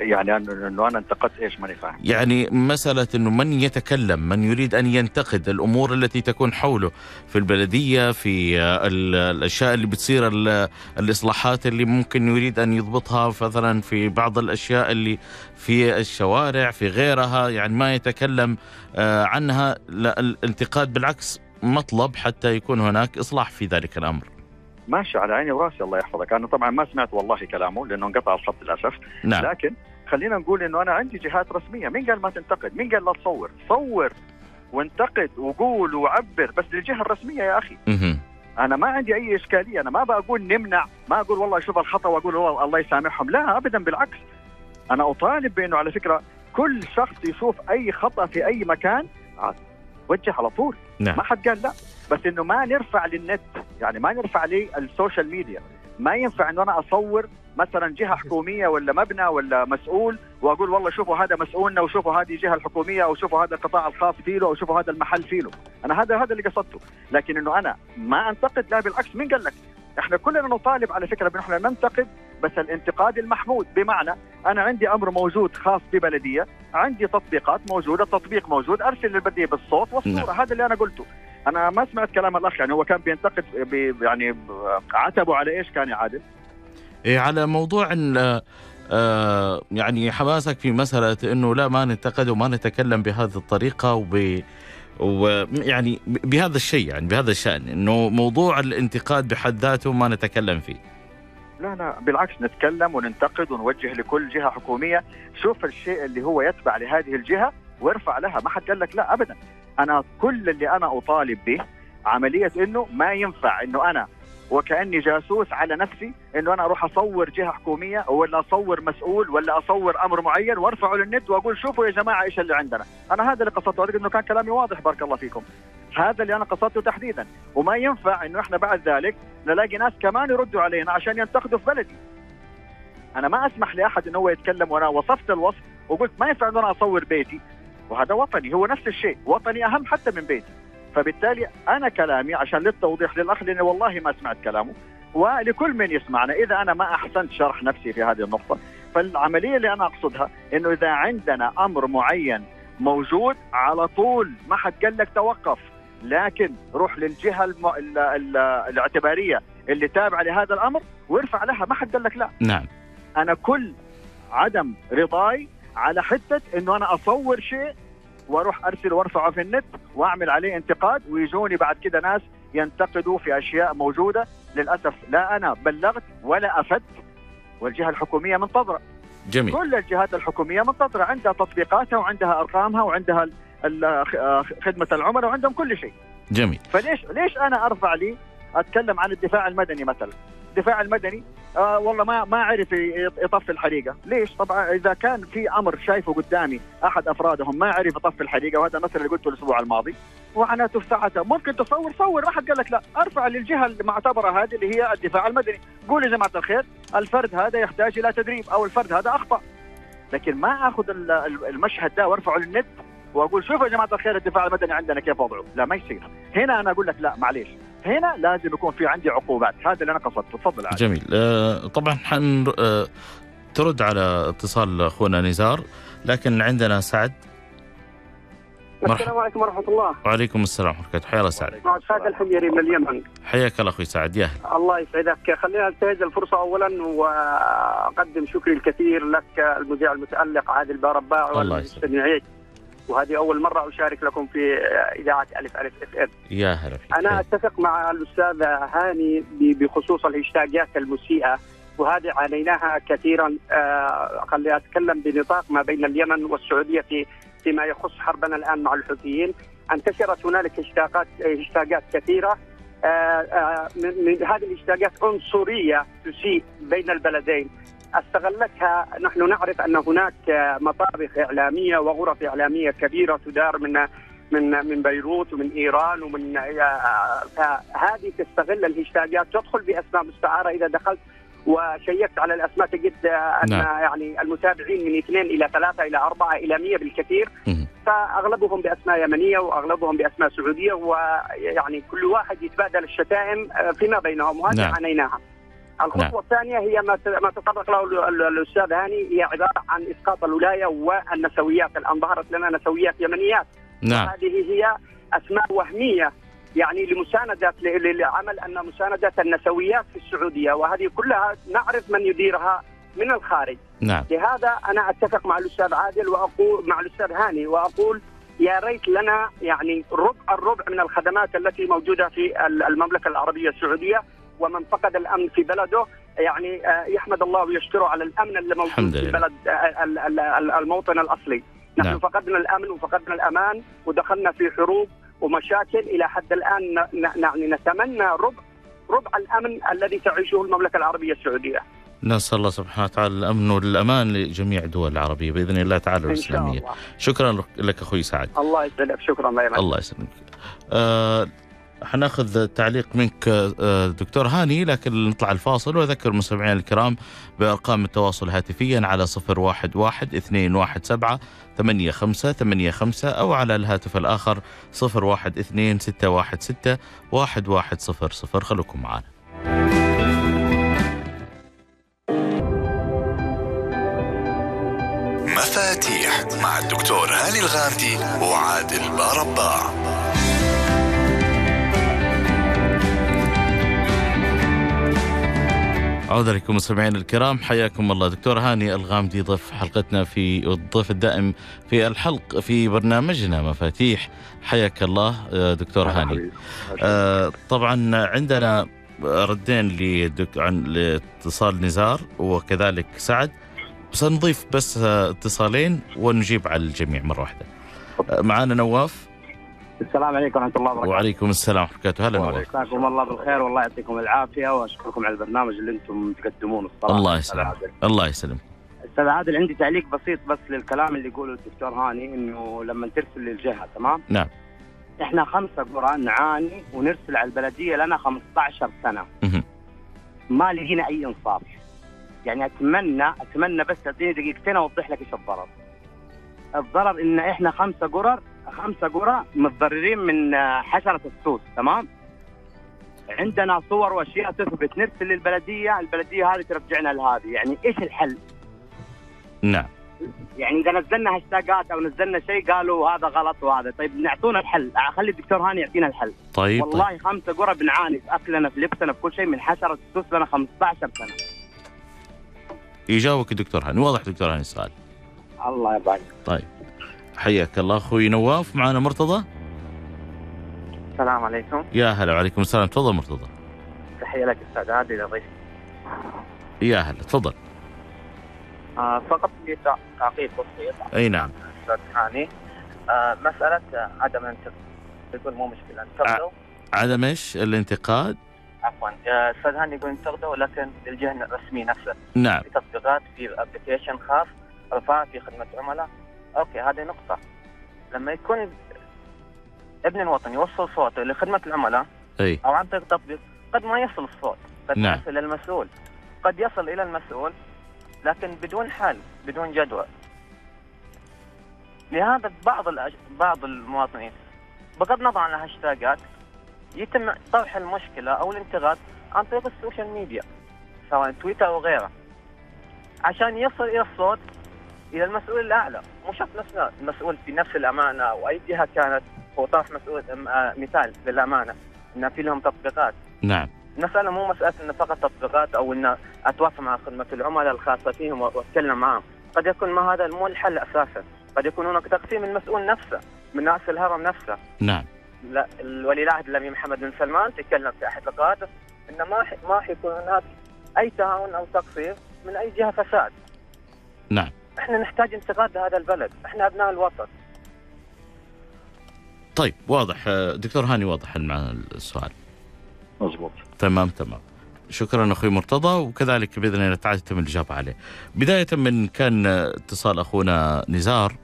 يعني أنه أنا انتقدت إيش ماني فاهم. يعني مسألة إنه من يتكلم من يريد أن ينتقد الأمور التي تكون حوله في البلدية في ال- الأشياء اللي بتصير ال- الإصلاحات اللي ممكن يريد أن يضبطها مثلا في بعض الأشياء اللي في الشوارع في غيرها يعني ما يتكلم آه، عنها. لا الانتقاد بالعكس مطلب حتى يكون هناك إصلاح في ذلك الأمر. ماشي على عيني وراسي الله يحفظك. أنا طبعا ما سمعت والله كلامه لأنه انقطع الخط للأسف. نعم. لكن خلينا نقول إنه أنا عندي جهات رسمية. مين قال ما تنتقد؟ مين قال لا تصور؟ صور وانتقد وقول وعبر بس للجهة الرسمية يا أخي. مهم. أنا ما عندي أي إشكالية. أنا ما بقول نمنع ما أقول والله أشوف الخطأ وأقول والله الله يسامحهم. لا ابدا بالعكس. أنا أطالب بإنه على فكرة كل شخص يشوف أي خطأ في أي مكان وجه على طول. نعم. ما حد قال لا. بس إنه ما نرفع للنت يعني ما نرفع للسوشيال ميديا. ما ينفع إنه أنا أصور مثلا جهة حكومية ولا مبنى ولا مسؤول وأقول والله شوفوا هذا مسؤولنا وشوفوا هذه الجهه الحكومية أو شوفوا هذا القطاع الخاص فيه أو شوفوا هذا المحل فيه أنا هذا هذا اللي قصدته. لكن إنه أنا ما أنتقد لا بالعكس مين قال لك؟ إحنا كلنا نطالب على فكرة بان إحنا ننتقد بس الانتقاد المحمود. بمعنى أنا عندي أمر موجود خاص ببلديه عندي تطبيقات موجودة تطبيق موجود أرسل للبلديه بالصوت والصورة. نعم. هذا اللي أنا قلته. أنا ما سمعت كلام الأخ يعني هو كان بينتقد بي يعني عتبه على إيش؟ كان يعادل. إيه على موضوع إن آه يعني حماسك في مسألة أنه لا ما ننتقد وما نتكلم بهذه الطريقة وب ويعني بهذا الشيء يعني بهذا الشأن أنه موضوع الانتقاد بحد ذاته ما نتكلم فيه. لا لا بالعكس نتكلم وننتقد ونوجه لكل جهة حكومية شوف الشيء اللي هو يتبع لهذه الجهة وارفع لها. ما حد قال لك لا ابدا. أنا كل اللي أنا أطالب به عملية إنه ما ينفع إنه أنا وكأني جاسوس على نفسي إنه أنا أروح أصور جهة حكومية ولا أصور مسؤول ولا أصور أمر معين وأرفعه للنت وأقول شوفوا يا جماعة إيش اللي عندنا. أنا هذا اللي قصدته اعتقد إنه كان كلامي واضح بارك الله فيكم. هذا اللي أنا قصدته تحديدا. وما ينفع إنه إحنا بعد ذلك نلاقي ناس كمان يردوا علينا عشان ينتقدوا في بلدي. أنا ما أسمح لأحد إنه هو يتكلم وأنا وصفت الوصف وقلت ما ينفع إنه أنا أصور بيتي. وهذا وطني هو نفس الشيء وطني أهم حتى من بيتي. فبالتالي أنا كلامي عشان للتوضيح للأخ لأني والله ما سمعت كلامه. ولكل من يسمعنا إذا أنا ما أحسنت شرح نفسي في هذه النقطة فالعملية اللي أنا أقصدها إنه إذا عندنا أمر معين موجود على طول ما حد قال لك توقف. لكن روح للجهة الم... ال... ال... الاعتبارية اللي تابعة لهذا الأمر وارفع لها ما حد قال لك لا. نعم. أنا كل عدم رضاي على حتة إنه أنا أصور شيء وأروح أرسل وارفعه في النت وأعمل عليه انتقاد ويجوني بعد كده ناس ينتقدوا في أشياء موجودة. للأسف لا أنا بلغت ولا أفدت. والجهة الحكومية منتظرة. جميل. كل الجهات الحكومية منتظرة. عندها تطبيقاتها وعندها أرقامها وعندها خ- خدمة العملاء وعندهم كل شيء. جميل. فليش ليش أنا أرفع لي أتكلم عن الدفاع المدني مثلا؟ الدفاع المدني آه والله ما ما عرف يطفي الحريقة، ليش؟ طبعا إذا كان في أمر شايفه قدامي أحد أفرادهم ما عرف يطفي الحريقة وهذا المثل اللي قلته الأسبوع الماضي ومعناته في ساعتها ممكن تصور صور راح قال لك لا أرفع للجهة المعتبرة هذه اللي هي الدفاع المدني، قول يا جماعة الخير الفرد هذا يحتاج إلى تدريب أو الفرد هذا أخطأ. لكن ما آخذ ال- ال- المشهد ده وأرفعه للنت وأقول شوفوا يا جماعة الخير الدفاع المدني عندنا كيف وضعه، لا ما يصير. هنا أنا أقول لك لا معليش، هنا لازم يكون في عندي عقوبات، هذا اللي أنا قصدته، تفضل عادل. جميل. آه، طبعا حن آه، ترد على اتصال أخونا نزار لكن عندنا سعد. مرحبا. السلام عليكم ورحمة الله. وعليكم السلام ورحمة الله. حيا الله سعد. معك فهد الحميري من اليمن. حياك الله أخوي سعد. يا أهلا. الله يسعدك. خلينا انتهز الفرصة اولا وأقدم شكري الكثير لك المذيع المتألق عادل بارباع الله يسعدك. وهذه أول مرة أشارك لكم في إذاعة ألف ألف FM. يا هلا فيك. أنا أتفق مع الاستاذ هاني بخصوص الهاشتاجات المسيئة وهذه عانيناها كثيرا آه، خلي أتكلم بنطاق ما بين اليمن والسعودية في فيما يخص حربنا الآن مع الحوثيين. انتشرت هنالك هاشتاجات هاشتاجات كثيرة آه، آه، من هذه الهاشتاجات عنصرية تسيء بين البلدين. أستغلتها نحن نعرف أن هناك مطابخ إعلامية وغرف إعلامية كبيرة تدار من من من بيروت ومن إيران ومن فهذه تستغل الهاشتاجات تدخل بأسماء مستعارة إذا دخلت وشيكت على الأسماء تجد أن نعم. يعني المتابعين من اثنين إلى ثلاثة إلى أربعة إلى مئة بالكثير مهم. فأغلبهم بأسماء يمنية وأغلبهم بأسماء سعودية ويعني كل واحد يتبادل الشتائم فيما بينهم وهذه نعم. عانيناها. الخطوة نعم. الثانية هي ما تطرق له ال- ال- الأستاذ هاني هي عبارة عن إسقاط الولاية والنسويات. الآن ظهرت لنا نسويات يمنيات. نعم. هذه هي أسماء وهمية يعني لمساندة ل- ل- لعمل أن مساندة النسويات في السعودية. وهذه كلها نعرف من يديرها من الخارج. نعم. لهذا أنا أتفق مع الأستاذ عادل وأقول مع الأستاذ هاني وأقول يا ريت لنا يعني ربع الربع من الخدمات التي موجودة في ال- المملكة العربية السعودية ومن فقد الأمن في بلده يعني آه، يحمد الله ويشكره على الأمن اللي موجود الحمد في لله. بلد آه، ال- ال- ال- الموطن الأصلي. نحن نعم. فقدنا الأمن وفقدنا الأمان ودخلنا في حروب ومشاكل إلى حد الآن يعني نتمنى ربع ربع الأمن الذي تعيشه المملكة العربية السعودية. نسأل الله سبحانه وتعالى الأمن والأمان لجميع الدول العربية بإذن الله تعالى والإسلامية. شكرا لك أخوي سعد الله يسعدك شكرا الله. الله يسلمك آه حناخذ تعليق منك آه دكتور هاني لكن نطلع الفاصل وأذكر المستمعين الكرام بأرقام التواصل هاتفيا على 011 217 85 85 أو على الهاتف الآخر 012 616 1100 خليكم معنا مفاتيح مع الدكتور هاني الغامدي وعادل بارباع. عودة لكم مستمعينا الكرام. حياكم الله. دكتور هاني الغامدي ضيف حلقتنا في الضيف الدائم في الحلق في برنامجنا مفاتيح. حياك الله آه، دكتور هاني. آه، طبعا عندنا ردين لدك عن لاتصال نزار وكذلك سعد. سنضيف بس اتصالين ونجيب على الجميع مرة واحدة. آه، معانا نواف. السلام عليكم ورحمة الله وبركاته. وعليكم السلام ورحمة الله وبركاته. هلا نواف مساكم الله بالخير والله يعطيكم العافية وأشكركم على البرنامج اللي أنتم تقدمونه الصراحة. الله يسلمك. الله يسلم أستاذ عادل عندي تعليق بسيط بس للكلام اللي يقوله الدكتور هاني إنه لما ترسل للجهة تمام؟ نعم. إحنا خمسة قرى نعاني ونرسل على البلدية لنا 15 سنة. ما لقينا أي إنصاف. يعني أتمنى أتمنى بس تعطيني دقيقتين أوضح لك إيش الضرر. الضرر إن إحنا خمسة قرى خمسة قرى متضررين من آه، حشرة السوس تمام؟ عندنا صور وأشياء تثبت نرسل للبلدية البلدية هذه ترجعنا لهذه. يعني إيش الحل؟ نعم. يعني إذا نزلنا هاشتاجات أو نزلنا شيء قالوا هذا غلط وهذا طيب نعطونا الحل. خلي الدكتور هاني يعطينا الحل. طيب طيب. والله خمسة قرى بنعاني في أكلنا في لبسنا في كل شيء من حشرة السوس لنا 15 سنة. يجاوبك الدكتور هاني. واضح دكتور هاني السؤال. الله يبارك. حياك الله. أخوي نواف معنا مرتضى؟ السلام عليكم. يا هلا وعليكم السلام. تفضل مرتضى. تحية لك أستاذ عادل ضيف يا هلا تفضل. آه فقط لي تع- تعقيب بسيط. أي نعم. أستاذ هاني آه مسألة آه، عدم الانتقاد يقول مو مشكلة انتقدوا. عدم إيش؟ الانتقاد؟ عفوا. آه، أستاذ هاني يقول انتقدوا ولكن الجهه الرسميه نفسها نعم. في تطبيقات في application خاص رفعها في خدمة عملاء. okay هذه نقطة. لما يكون ابن الوطن يوصل صوته لخدمة العملاء أي. أو عن طريق تطبيق قد ما يصل الصوت قد نعم. يصل إلى المسؤول قد يصل إلى المسؤول لكن بدون حل بدون جدوى. لهذا بعض الأج... بعض المواطنين بغض النظر عن الهاشتاجات يتم طرح المشكلة أو الانتقاد عن طريق ال social media سواء تويتر أو غيره عشان يصل إلى الصوت إلى المسؤول الأعلى مو شرط نفسنا المسؤول في نفس الأمانة أو اي جهة كانت هو طرح مسؤول آه، مثال للأمانة إن في لهم تطبيقات. نعم. المسألة مو مسألة إن فقط تطبيقات أو إن أتواصل مع خدمة العملاء الخاصة فيهم وأتكلم معهم، قد يكون ما هذا مو الحل أساسا، قد يكون هناك تقسيم من المسؤول نفسه من رأس الهرم نفسه، نعم. لا الولي العهد الأمير محمد بن سلمان تكلم في أحد لقاءاته إنه ما ما حيكون هناك أي تعاون أو تقصير من أي جهة فساد، نعم. إحنا نحتاج انتقاد لهذا البلد، إحنا أبناء الوطن. طيب واضح. دكتور هاني واضح مع السؤال. مزبوط تمام تمام. شكرا أخوي مرتضى وكذلك بإذن الله تعالى تتم الإجابة عليه. بداية من كان اتصال أخونا نزار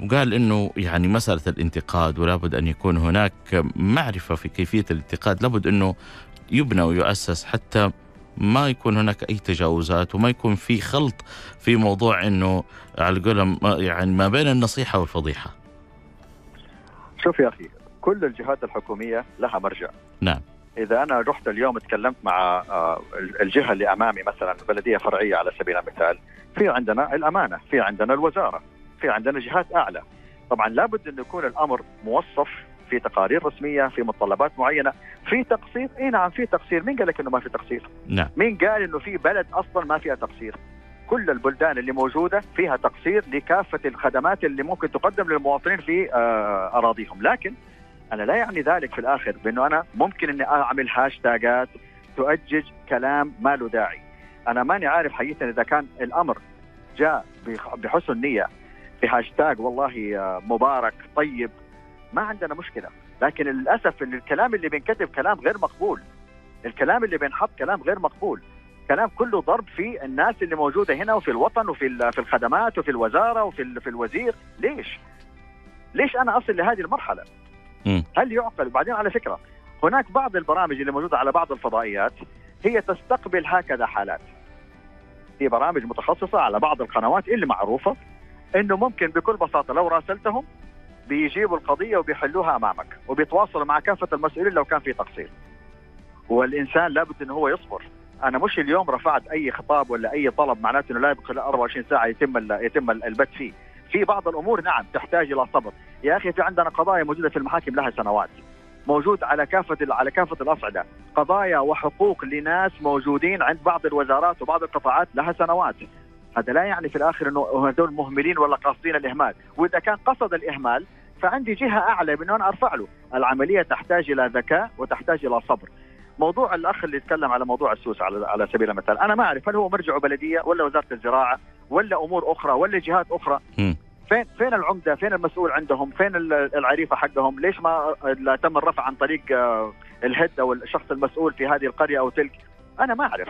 وقال إنه يعني مسألة الانتقاد ولابد أن يكون هناك معرفة في كيفية الانتقاد، لابد إنه يبنى ويؤسس حتى ما يكون هناك أي تجاوزات وما يكون في خلط في موضوع إنه على قولهم يعني ما بين النصيحة والفضيحة. شوف يا أخي كل الجهات الحكومية لها مرجع نعم. إذا أنا رحت اليوم تكلمت مع آه، الجهة اللي أمامي مثلا بلدية فرعية على سبيل المثال في عندنا الأمانة في عندنا الوزارة في عندنا جهات أعلى طبعا لابد انه يكون الأمر موصف في تقارير رسمية في متطلبات معينة في تقصير اي نعم في تقصير مين قال لك إنه ما في تقصير نعم مين قال إنه في بلد أصلا ما فيها تقصير؟ كل البلدان اللي موجودة فيها تقصير لكافة الخدمات اللي ممكن تقدم للمواطنين في آه، أراضيهم، لكن أنا لا يعني ذلك في الآخر بأنه أنا ممكن إني أعمل هاشتاجات تؤجج كلام ما له داعي. أنا ماني عارف حقيقة إذا كان الأمر جاء بحسن نية بهاشتاج والله آه، مبارك طيب ما عندنا مشكلة، لكن للأسف الكلام اللي بينكتب كلام غير مقبول. الكلام اللي بينحط كلام غير مقبول. كلام كله ضرب في الناس اللي موجودة هنا وفي الوطن وفي في الخدمات وفي الوزارة وفي في الوزير. ليش؟ ليش أنا أصل لهذه المرحلة. هل يعقل؟ وبعدين على فكرة هناك بعض البرامج اللي موجودة على بعض الفضائيات هي تستقبل هكذا حالات. في برامج متخصصة على بعض القنوات اللي معروفة إنه ممكن بكل بساطة لو راسلتهم بيجيبوا القضية وبيحلوها أمامك وبيتواصلوا مع كافة المسؤولين لو كان في تقصير والإنسان لابد انه هو يصبر. أنا مش اليوم رفعت أي خطاب ولا أي طلب معناته إنه لا يبقى خلال 24 ساعة يتم يتم ال- البت فيه. في بعض الأمور نعم تحتاج إلى صبر. يا أخي في عندنا قضايا موجودة في المحاكم لها سنوات. موجود على كافة على كافة الأصعدة. قضايا وحقوق لناس موجودين عند بعض الوزارات وبعض القطاعات لها سنوات. هذا لا يعني في الآخر إنه هذول مهملين ولا قاصدين الإهمال. وإذا كان قصد الإهمال فعندي جهة أعلى بانه أنا أرفع له. العملية تحتاج إلى ذكاء وتحتاج إلى صبر. موضوع الأخ اللي يتكلم على موضوع السوس على على سبيل المثال أنا ما أعرف هل هو مرجعه بلدية ولا وزارة الزراعة ولا أمور أخرى ولا جهات أخرى. فين فين العمدة؟ فين المسؤول عندهم؟ فين ال- العريفة حقهم؟ ليش ما لا تم الرفع عن طريق آه، الهد أو الشخص المسؤول في هذه القرية أو تلك؟ أنا ما أعرف.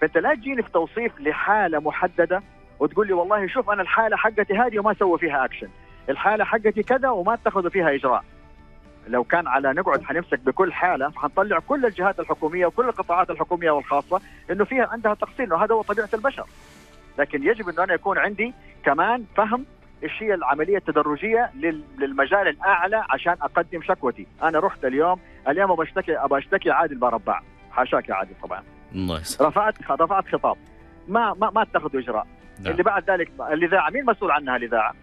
فأنت لا تجيني في توصيف لحالة محددة وتقول لي والله شوف أنا الحالة حقتي هذه وما سووا فيها اكشن الحالة حقتي كذا وما اتخذوا فيها إجراء. لو كان على نقعد حنمسك بكل حالة حنطلع كل الجهات الحكومية وكل القطاعات الحكومية والخاصة إنه فيها عندها تقصير وهذا هو طبيعة البشر. لكن يجب إنه أنا يكون عندي كمان فهم إيش هي العملية التدرجية لل- للمجال الأعلى عشان أقدم شكوتي. أنا رحت اليوم اليوم أبى أشتكي أبى أشتكي عادل برباع حاشاك يا عادل طبعا. يسلمك. رفعت رفعت خطاب. ما ما ما اتخذوا إجراء. نعم. اللي بعد ذلك الاذاعه مين مسؤول عنها الاذاعه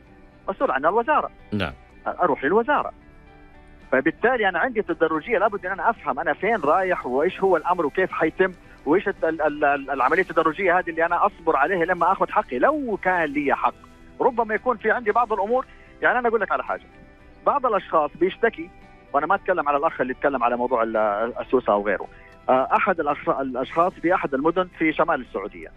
مسؤول عنها الوزارة. نعم. أروح للوزارة. فبالتالي أنا عندي تدرجية لابد أن أنا أفهم أنا فين رايح وإيش هو الأمر وكيف حيتم وإيش ال- ال- ال- العملية التدرجية هذه اللي أنا أصبر عليها لما آخذ حقي. لو كان لي حق. ربما يكون في عندي بعض الأمور يعني أنا أقول لك على حاجة. بعض الأشخاص بيشتكي وأنا ما أتكلم على الأخ اللي اتكلم على موضوع ال- السوسه أو غيره آه، أحد الأشخاص في أحد المدن في شمال السعودية.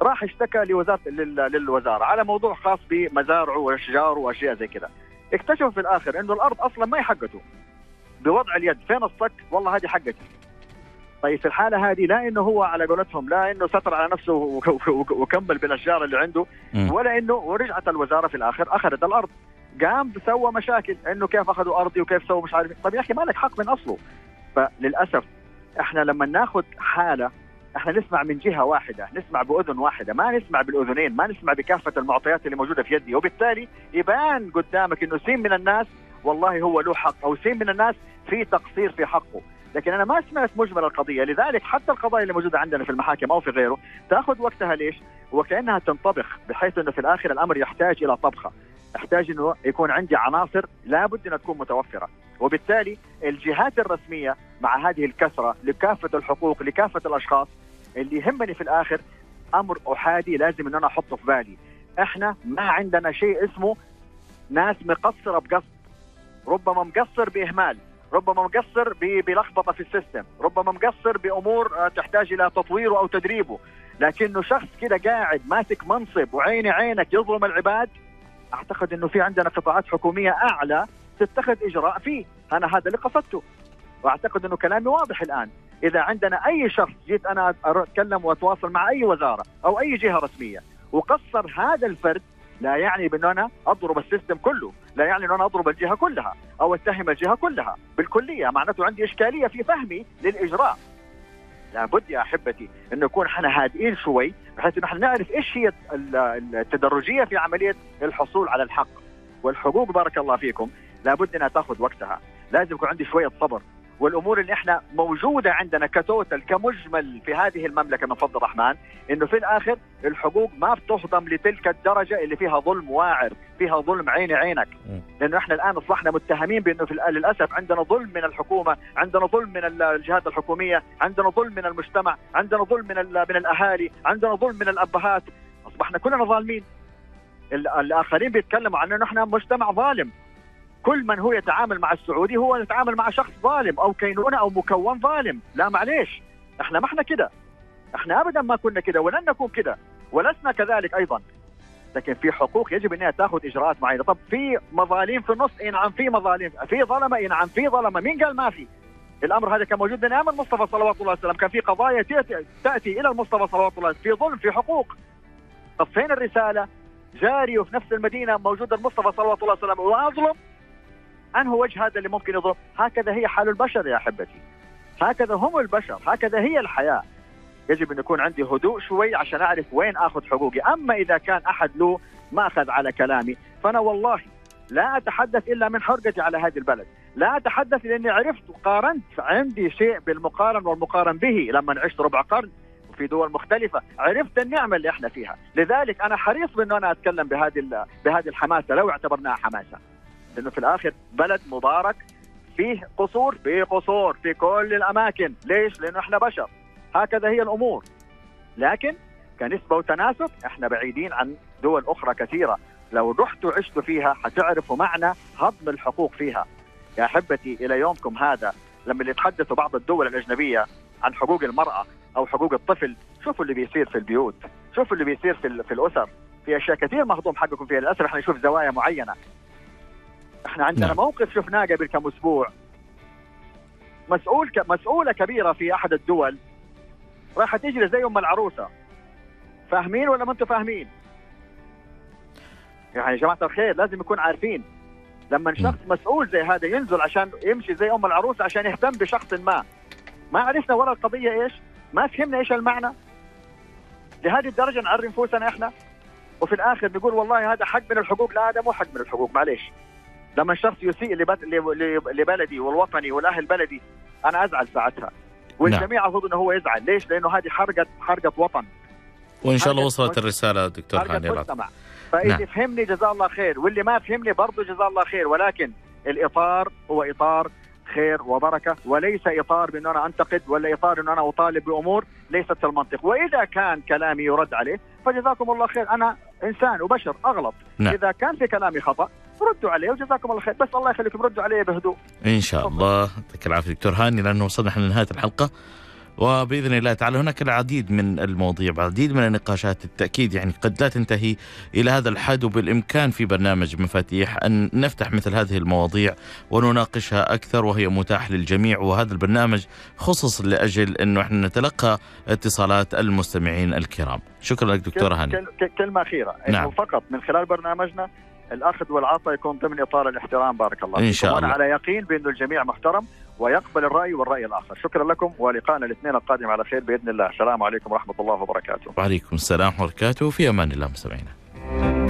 راح اشتكى لوزاره لل- للوزارة على موضوع خاص بمزارعه واشجاره وأشياء زي كذا. اكتشفوا في الآخر إنه الأرض أصلا ما هي حقته. بوضع اليد فين الصك؟ والله هذه حقتي. طيب في الحالة هذه لا إنه هو على قولتهم لا إنه ستر على نفسه وك- وك- وكمل بالأشجار اللي عنده. ولا انه ورجعت الوزارة في الآخر أخذت الأرض. قام سوى مشاكل إنه كيف أخذوا أرضي وكيف سووا مش عارف طيب يا أخي ما لك حق من أصله. فللأسف إحنا لما ناخذ حالة إحنا نسمع من جهة واحدة نسمع بأذن واحدة ما نسمع بالأذنين ما نسمع بكافة المعطيات اللي موجودة في يدي. وبالتالي يبان قدامك إنه سين من الناس والله هو له حق أو سين من الناس في تقصير في حقه. لكن أنا ما سمعت مجمل القضية. لذلك حتى القضايا اللي موجودة عندنا في المحاكم أو في غيره تأخذ وقتها ليش؟ وكأنها تنطبخ بحيث إنه في الآخر الأمر يحتاج إلى طبخة. يحتاج إنه يكون عندي عناصر لابد انها تكون متوفرة. وبالتالي الجهات الرسمية مع هذه الكثرة لكافة الحقوق لكافة الأشخاص اللي يهمني في الآخر أمر أحادي لازم إن أنا أحطه في بالي. إحنا ما عندنا شيء اسمه ناس مقصرة بقصد. ربما مقصر بإهمال ربما مقصر بلخبطة في السيستم ربما مقصر بأمور آه، تحتاج إلى تطويره أو تدريبه. لكنه شخص كده قاعد ماسك منصب وعيني عينك يظلم العباد أعتقد إنه في عندنا قطاعات حكومية أعلى تتخذ إجراء فيه. أنا هذا اللي قصدته. وأعتقد إنه كلامي واضح الآن. إذا عندنا أي شخص جيت أنا أتكلم وأتواصل مع أي وزارة أو أي جهة رسمية وقصر هذا الفرد لا يعني بانه أنا أضرب السيستم كله، لا يعني انه أنا أضرب الجهة كلها أو أتهم الجهة كلها. بالكلية، معناته عندي إشكالية في فهمي للإجراء. لابد يا أحبتي انه نكون إحنا هادئين شوي بحيث انه إحنا نعرف إيش هي ال- التدرجية في عملية الحصول على الحق. والحقوق بارك الله فيكم. لابد إنها تأخذ وقتها، لازم يكون عندي شوية صبر والأمور اللي إحنا موجودة عندنا كتوتل كمجمل في هذه المملكة من فضل الرحمن إنه في الآخر الحقوق ما بتهضم لتلك الدرجة اللي فيها ظلم واعر، فيها ظلم عيني عينك،. لأنه إحنا الآن أصبحنا متهمين بإنه في للأسف عندنا ظلم من الحكومة، عندنا ظلم من ال- الجهات الحكومية، عندنا ظلم من المجتمع، عندنا ظلم من من الأهالي، عندنا ظلم من الأبهات، أصبحنا كلنا ظالمين. ال- الآخرين بيتكلموا عن إنه إحنا مجتمع ظالم. كل من هو يتعامل مع السعودي هو يتعامل مع شخص ظالم أو كينونة أو مكون ظالم، لا معليش إحنا ما إحنا كده. إحنا ابدا ما كنا كده ولن نكون كده ولسنا كذلك أيضا. لكن في حقوق يجب إنها تأخذ إجراءات معينة، طب في مظالم في النص اي نعم في مظالم، في ظلمة اي نعم في ظلمة، مين قال ما في؟ الأمر هذا كان موجود من أيام المصطفى صلوات الله وسلم، كان في قضايا تأتي إلى المصطفى صلوات الله في ظلم في حقوق. طب فين الرسالة؟ جاري وفي نفس المدينة موجود المصطفى صلوات الله وسلم وأظلم انه وجه هذا اللي ممكن يظلم؟ هكذا هي حال البشر يا أحبتي. هكذا هم البشر، هكذا هي الحياة. يجب أن يكون عندي هدوء شوي عشان أعرف وين آخذ حقوقي، أما إذا كان أحد له ما اخذ على كلامي فأنا والله لا أتحدث إلا من حرقتي على هذه البلد، لا أتحدث لأني عرفت وقارنت. عندي شيء بالمقارن والمقارن به لما عشت ربع قرن في دول مختلفة. عرفت النعمة اللي إحنا فيها. لذلك أنا حريص بأنه أنا أتكلم بهذه بهذه الحماسة. لو اعتبرناها حماسة. لأنه في الآخر بلد مبارك فيه قصور فيه قصور في كل الأماكن. ليش؟ لأنه إحنا بشر. هكذا هي الأمور. لكن كنسبة وتناسب إحنا بعيدين عن دول أخرى كثيرة. لو رحتوا وعشتوا فيها حتعرفوا معنى هضم الحقوق فيها. يا أحبتي إلى يومكم هذا لما يتحدثوا بعض الدول الأجنبية عن حقوق المرأة أو حقوق الطفل شوفوا اللي بيصير في البيوت. شوفوا اللي بيصير في, في الأسر. في أشياء كثير مهضوم حقكم فيها. للأسف إحنا نشوف زوايا معينة. إحنا عندنا نعم. موقف شفناه قبل كم أسبوع مسؤول ك... مسؤولة كبيرة في أحد الدول راح تجري زي أم العروسة فاهمين ولا ما أنتم فاهمين؟ يعني يا جماعة الخير لازم يكون عارفين لما شخص مسؤول زي هذا ينزل عشان يمشي زي أم العروسة عشان يهتم بشخص ما ما عرفنا ورا القضية إيش؟ ما فهمنا إيش المعنى؟ لهذه الدرجة نعرف نفوسنا إحنا وفي الآخر نقول والله هذا حق من الحقوق لا هذا مو حق من الحقوق معليش لما شخص يسيء لبلدي والوطني والأهل بلدي أنا أزعل ساعتها. والجميع المفروض انه هو يزعل. ليش؟ لأنه هذه حرقه حرقة وطن. وإن شاء الله وصلت. الرسالة دكتور هاني مجتمع. فاللي نعم. فهمني جزاه الله خير واللي ما فهمني برضه جزاه الله خير ولكن الإطار هو إطار خير وبركة وليس إطار بأن أنا أنتقد ولا إطار ان أنا أطالب بأمور ليست في المنطق. وإذا كان كلامي يرد عليه فجزاكم الله خير. أنا إنسان وبشر أغلط. نعم. إذا كان في كلامي خطأ ردوا عليه وجزاكم الله خير. بس الله يخليكم ردوا عليه بهدوء. إن شاء الله. يعطيك العافية دكتور هاني لأنه وصلنا إحنا لنهاية الحلقة. وبإذن الله تعالى هناك العديد من المواضيع العديد من النقاشات التأكيد يعني قد لا تنتهي إلى هذا الحد. وبالإمكان في برنامج مفاتيح أن نفتح مثل هذه المواضيع ونناقشها أكثر وهي متاح للجميع. وهذا البرنامج خصص لأجل أنه إحنا نتلقى اتصالات المستمعين الكرام. شكرا لك دكتور هاني. كل- كلمة أخيرة. نعم. فقط من خلال برنامجنا الأخذ والعطاء يكون ضمن إطار الاحترام بارك الله فيكم. شاء وأنا الله. على يقين بانه الجميع محترم ويقبل الرأي والرأي الآخر. شكرا لكم ولقائنا الاثنين القادم على خير بإذن الله. السلام عليكم ورحمة الله وبركاته. وعليكم السلام ورحمة الله وبركاته. في أمان الله مستمعينا.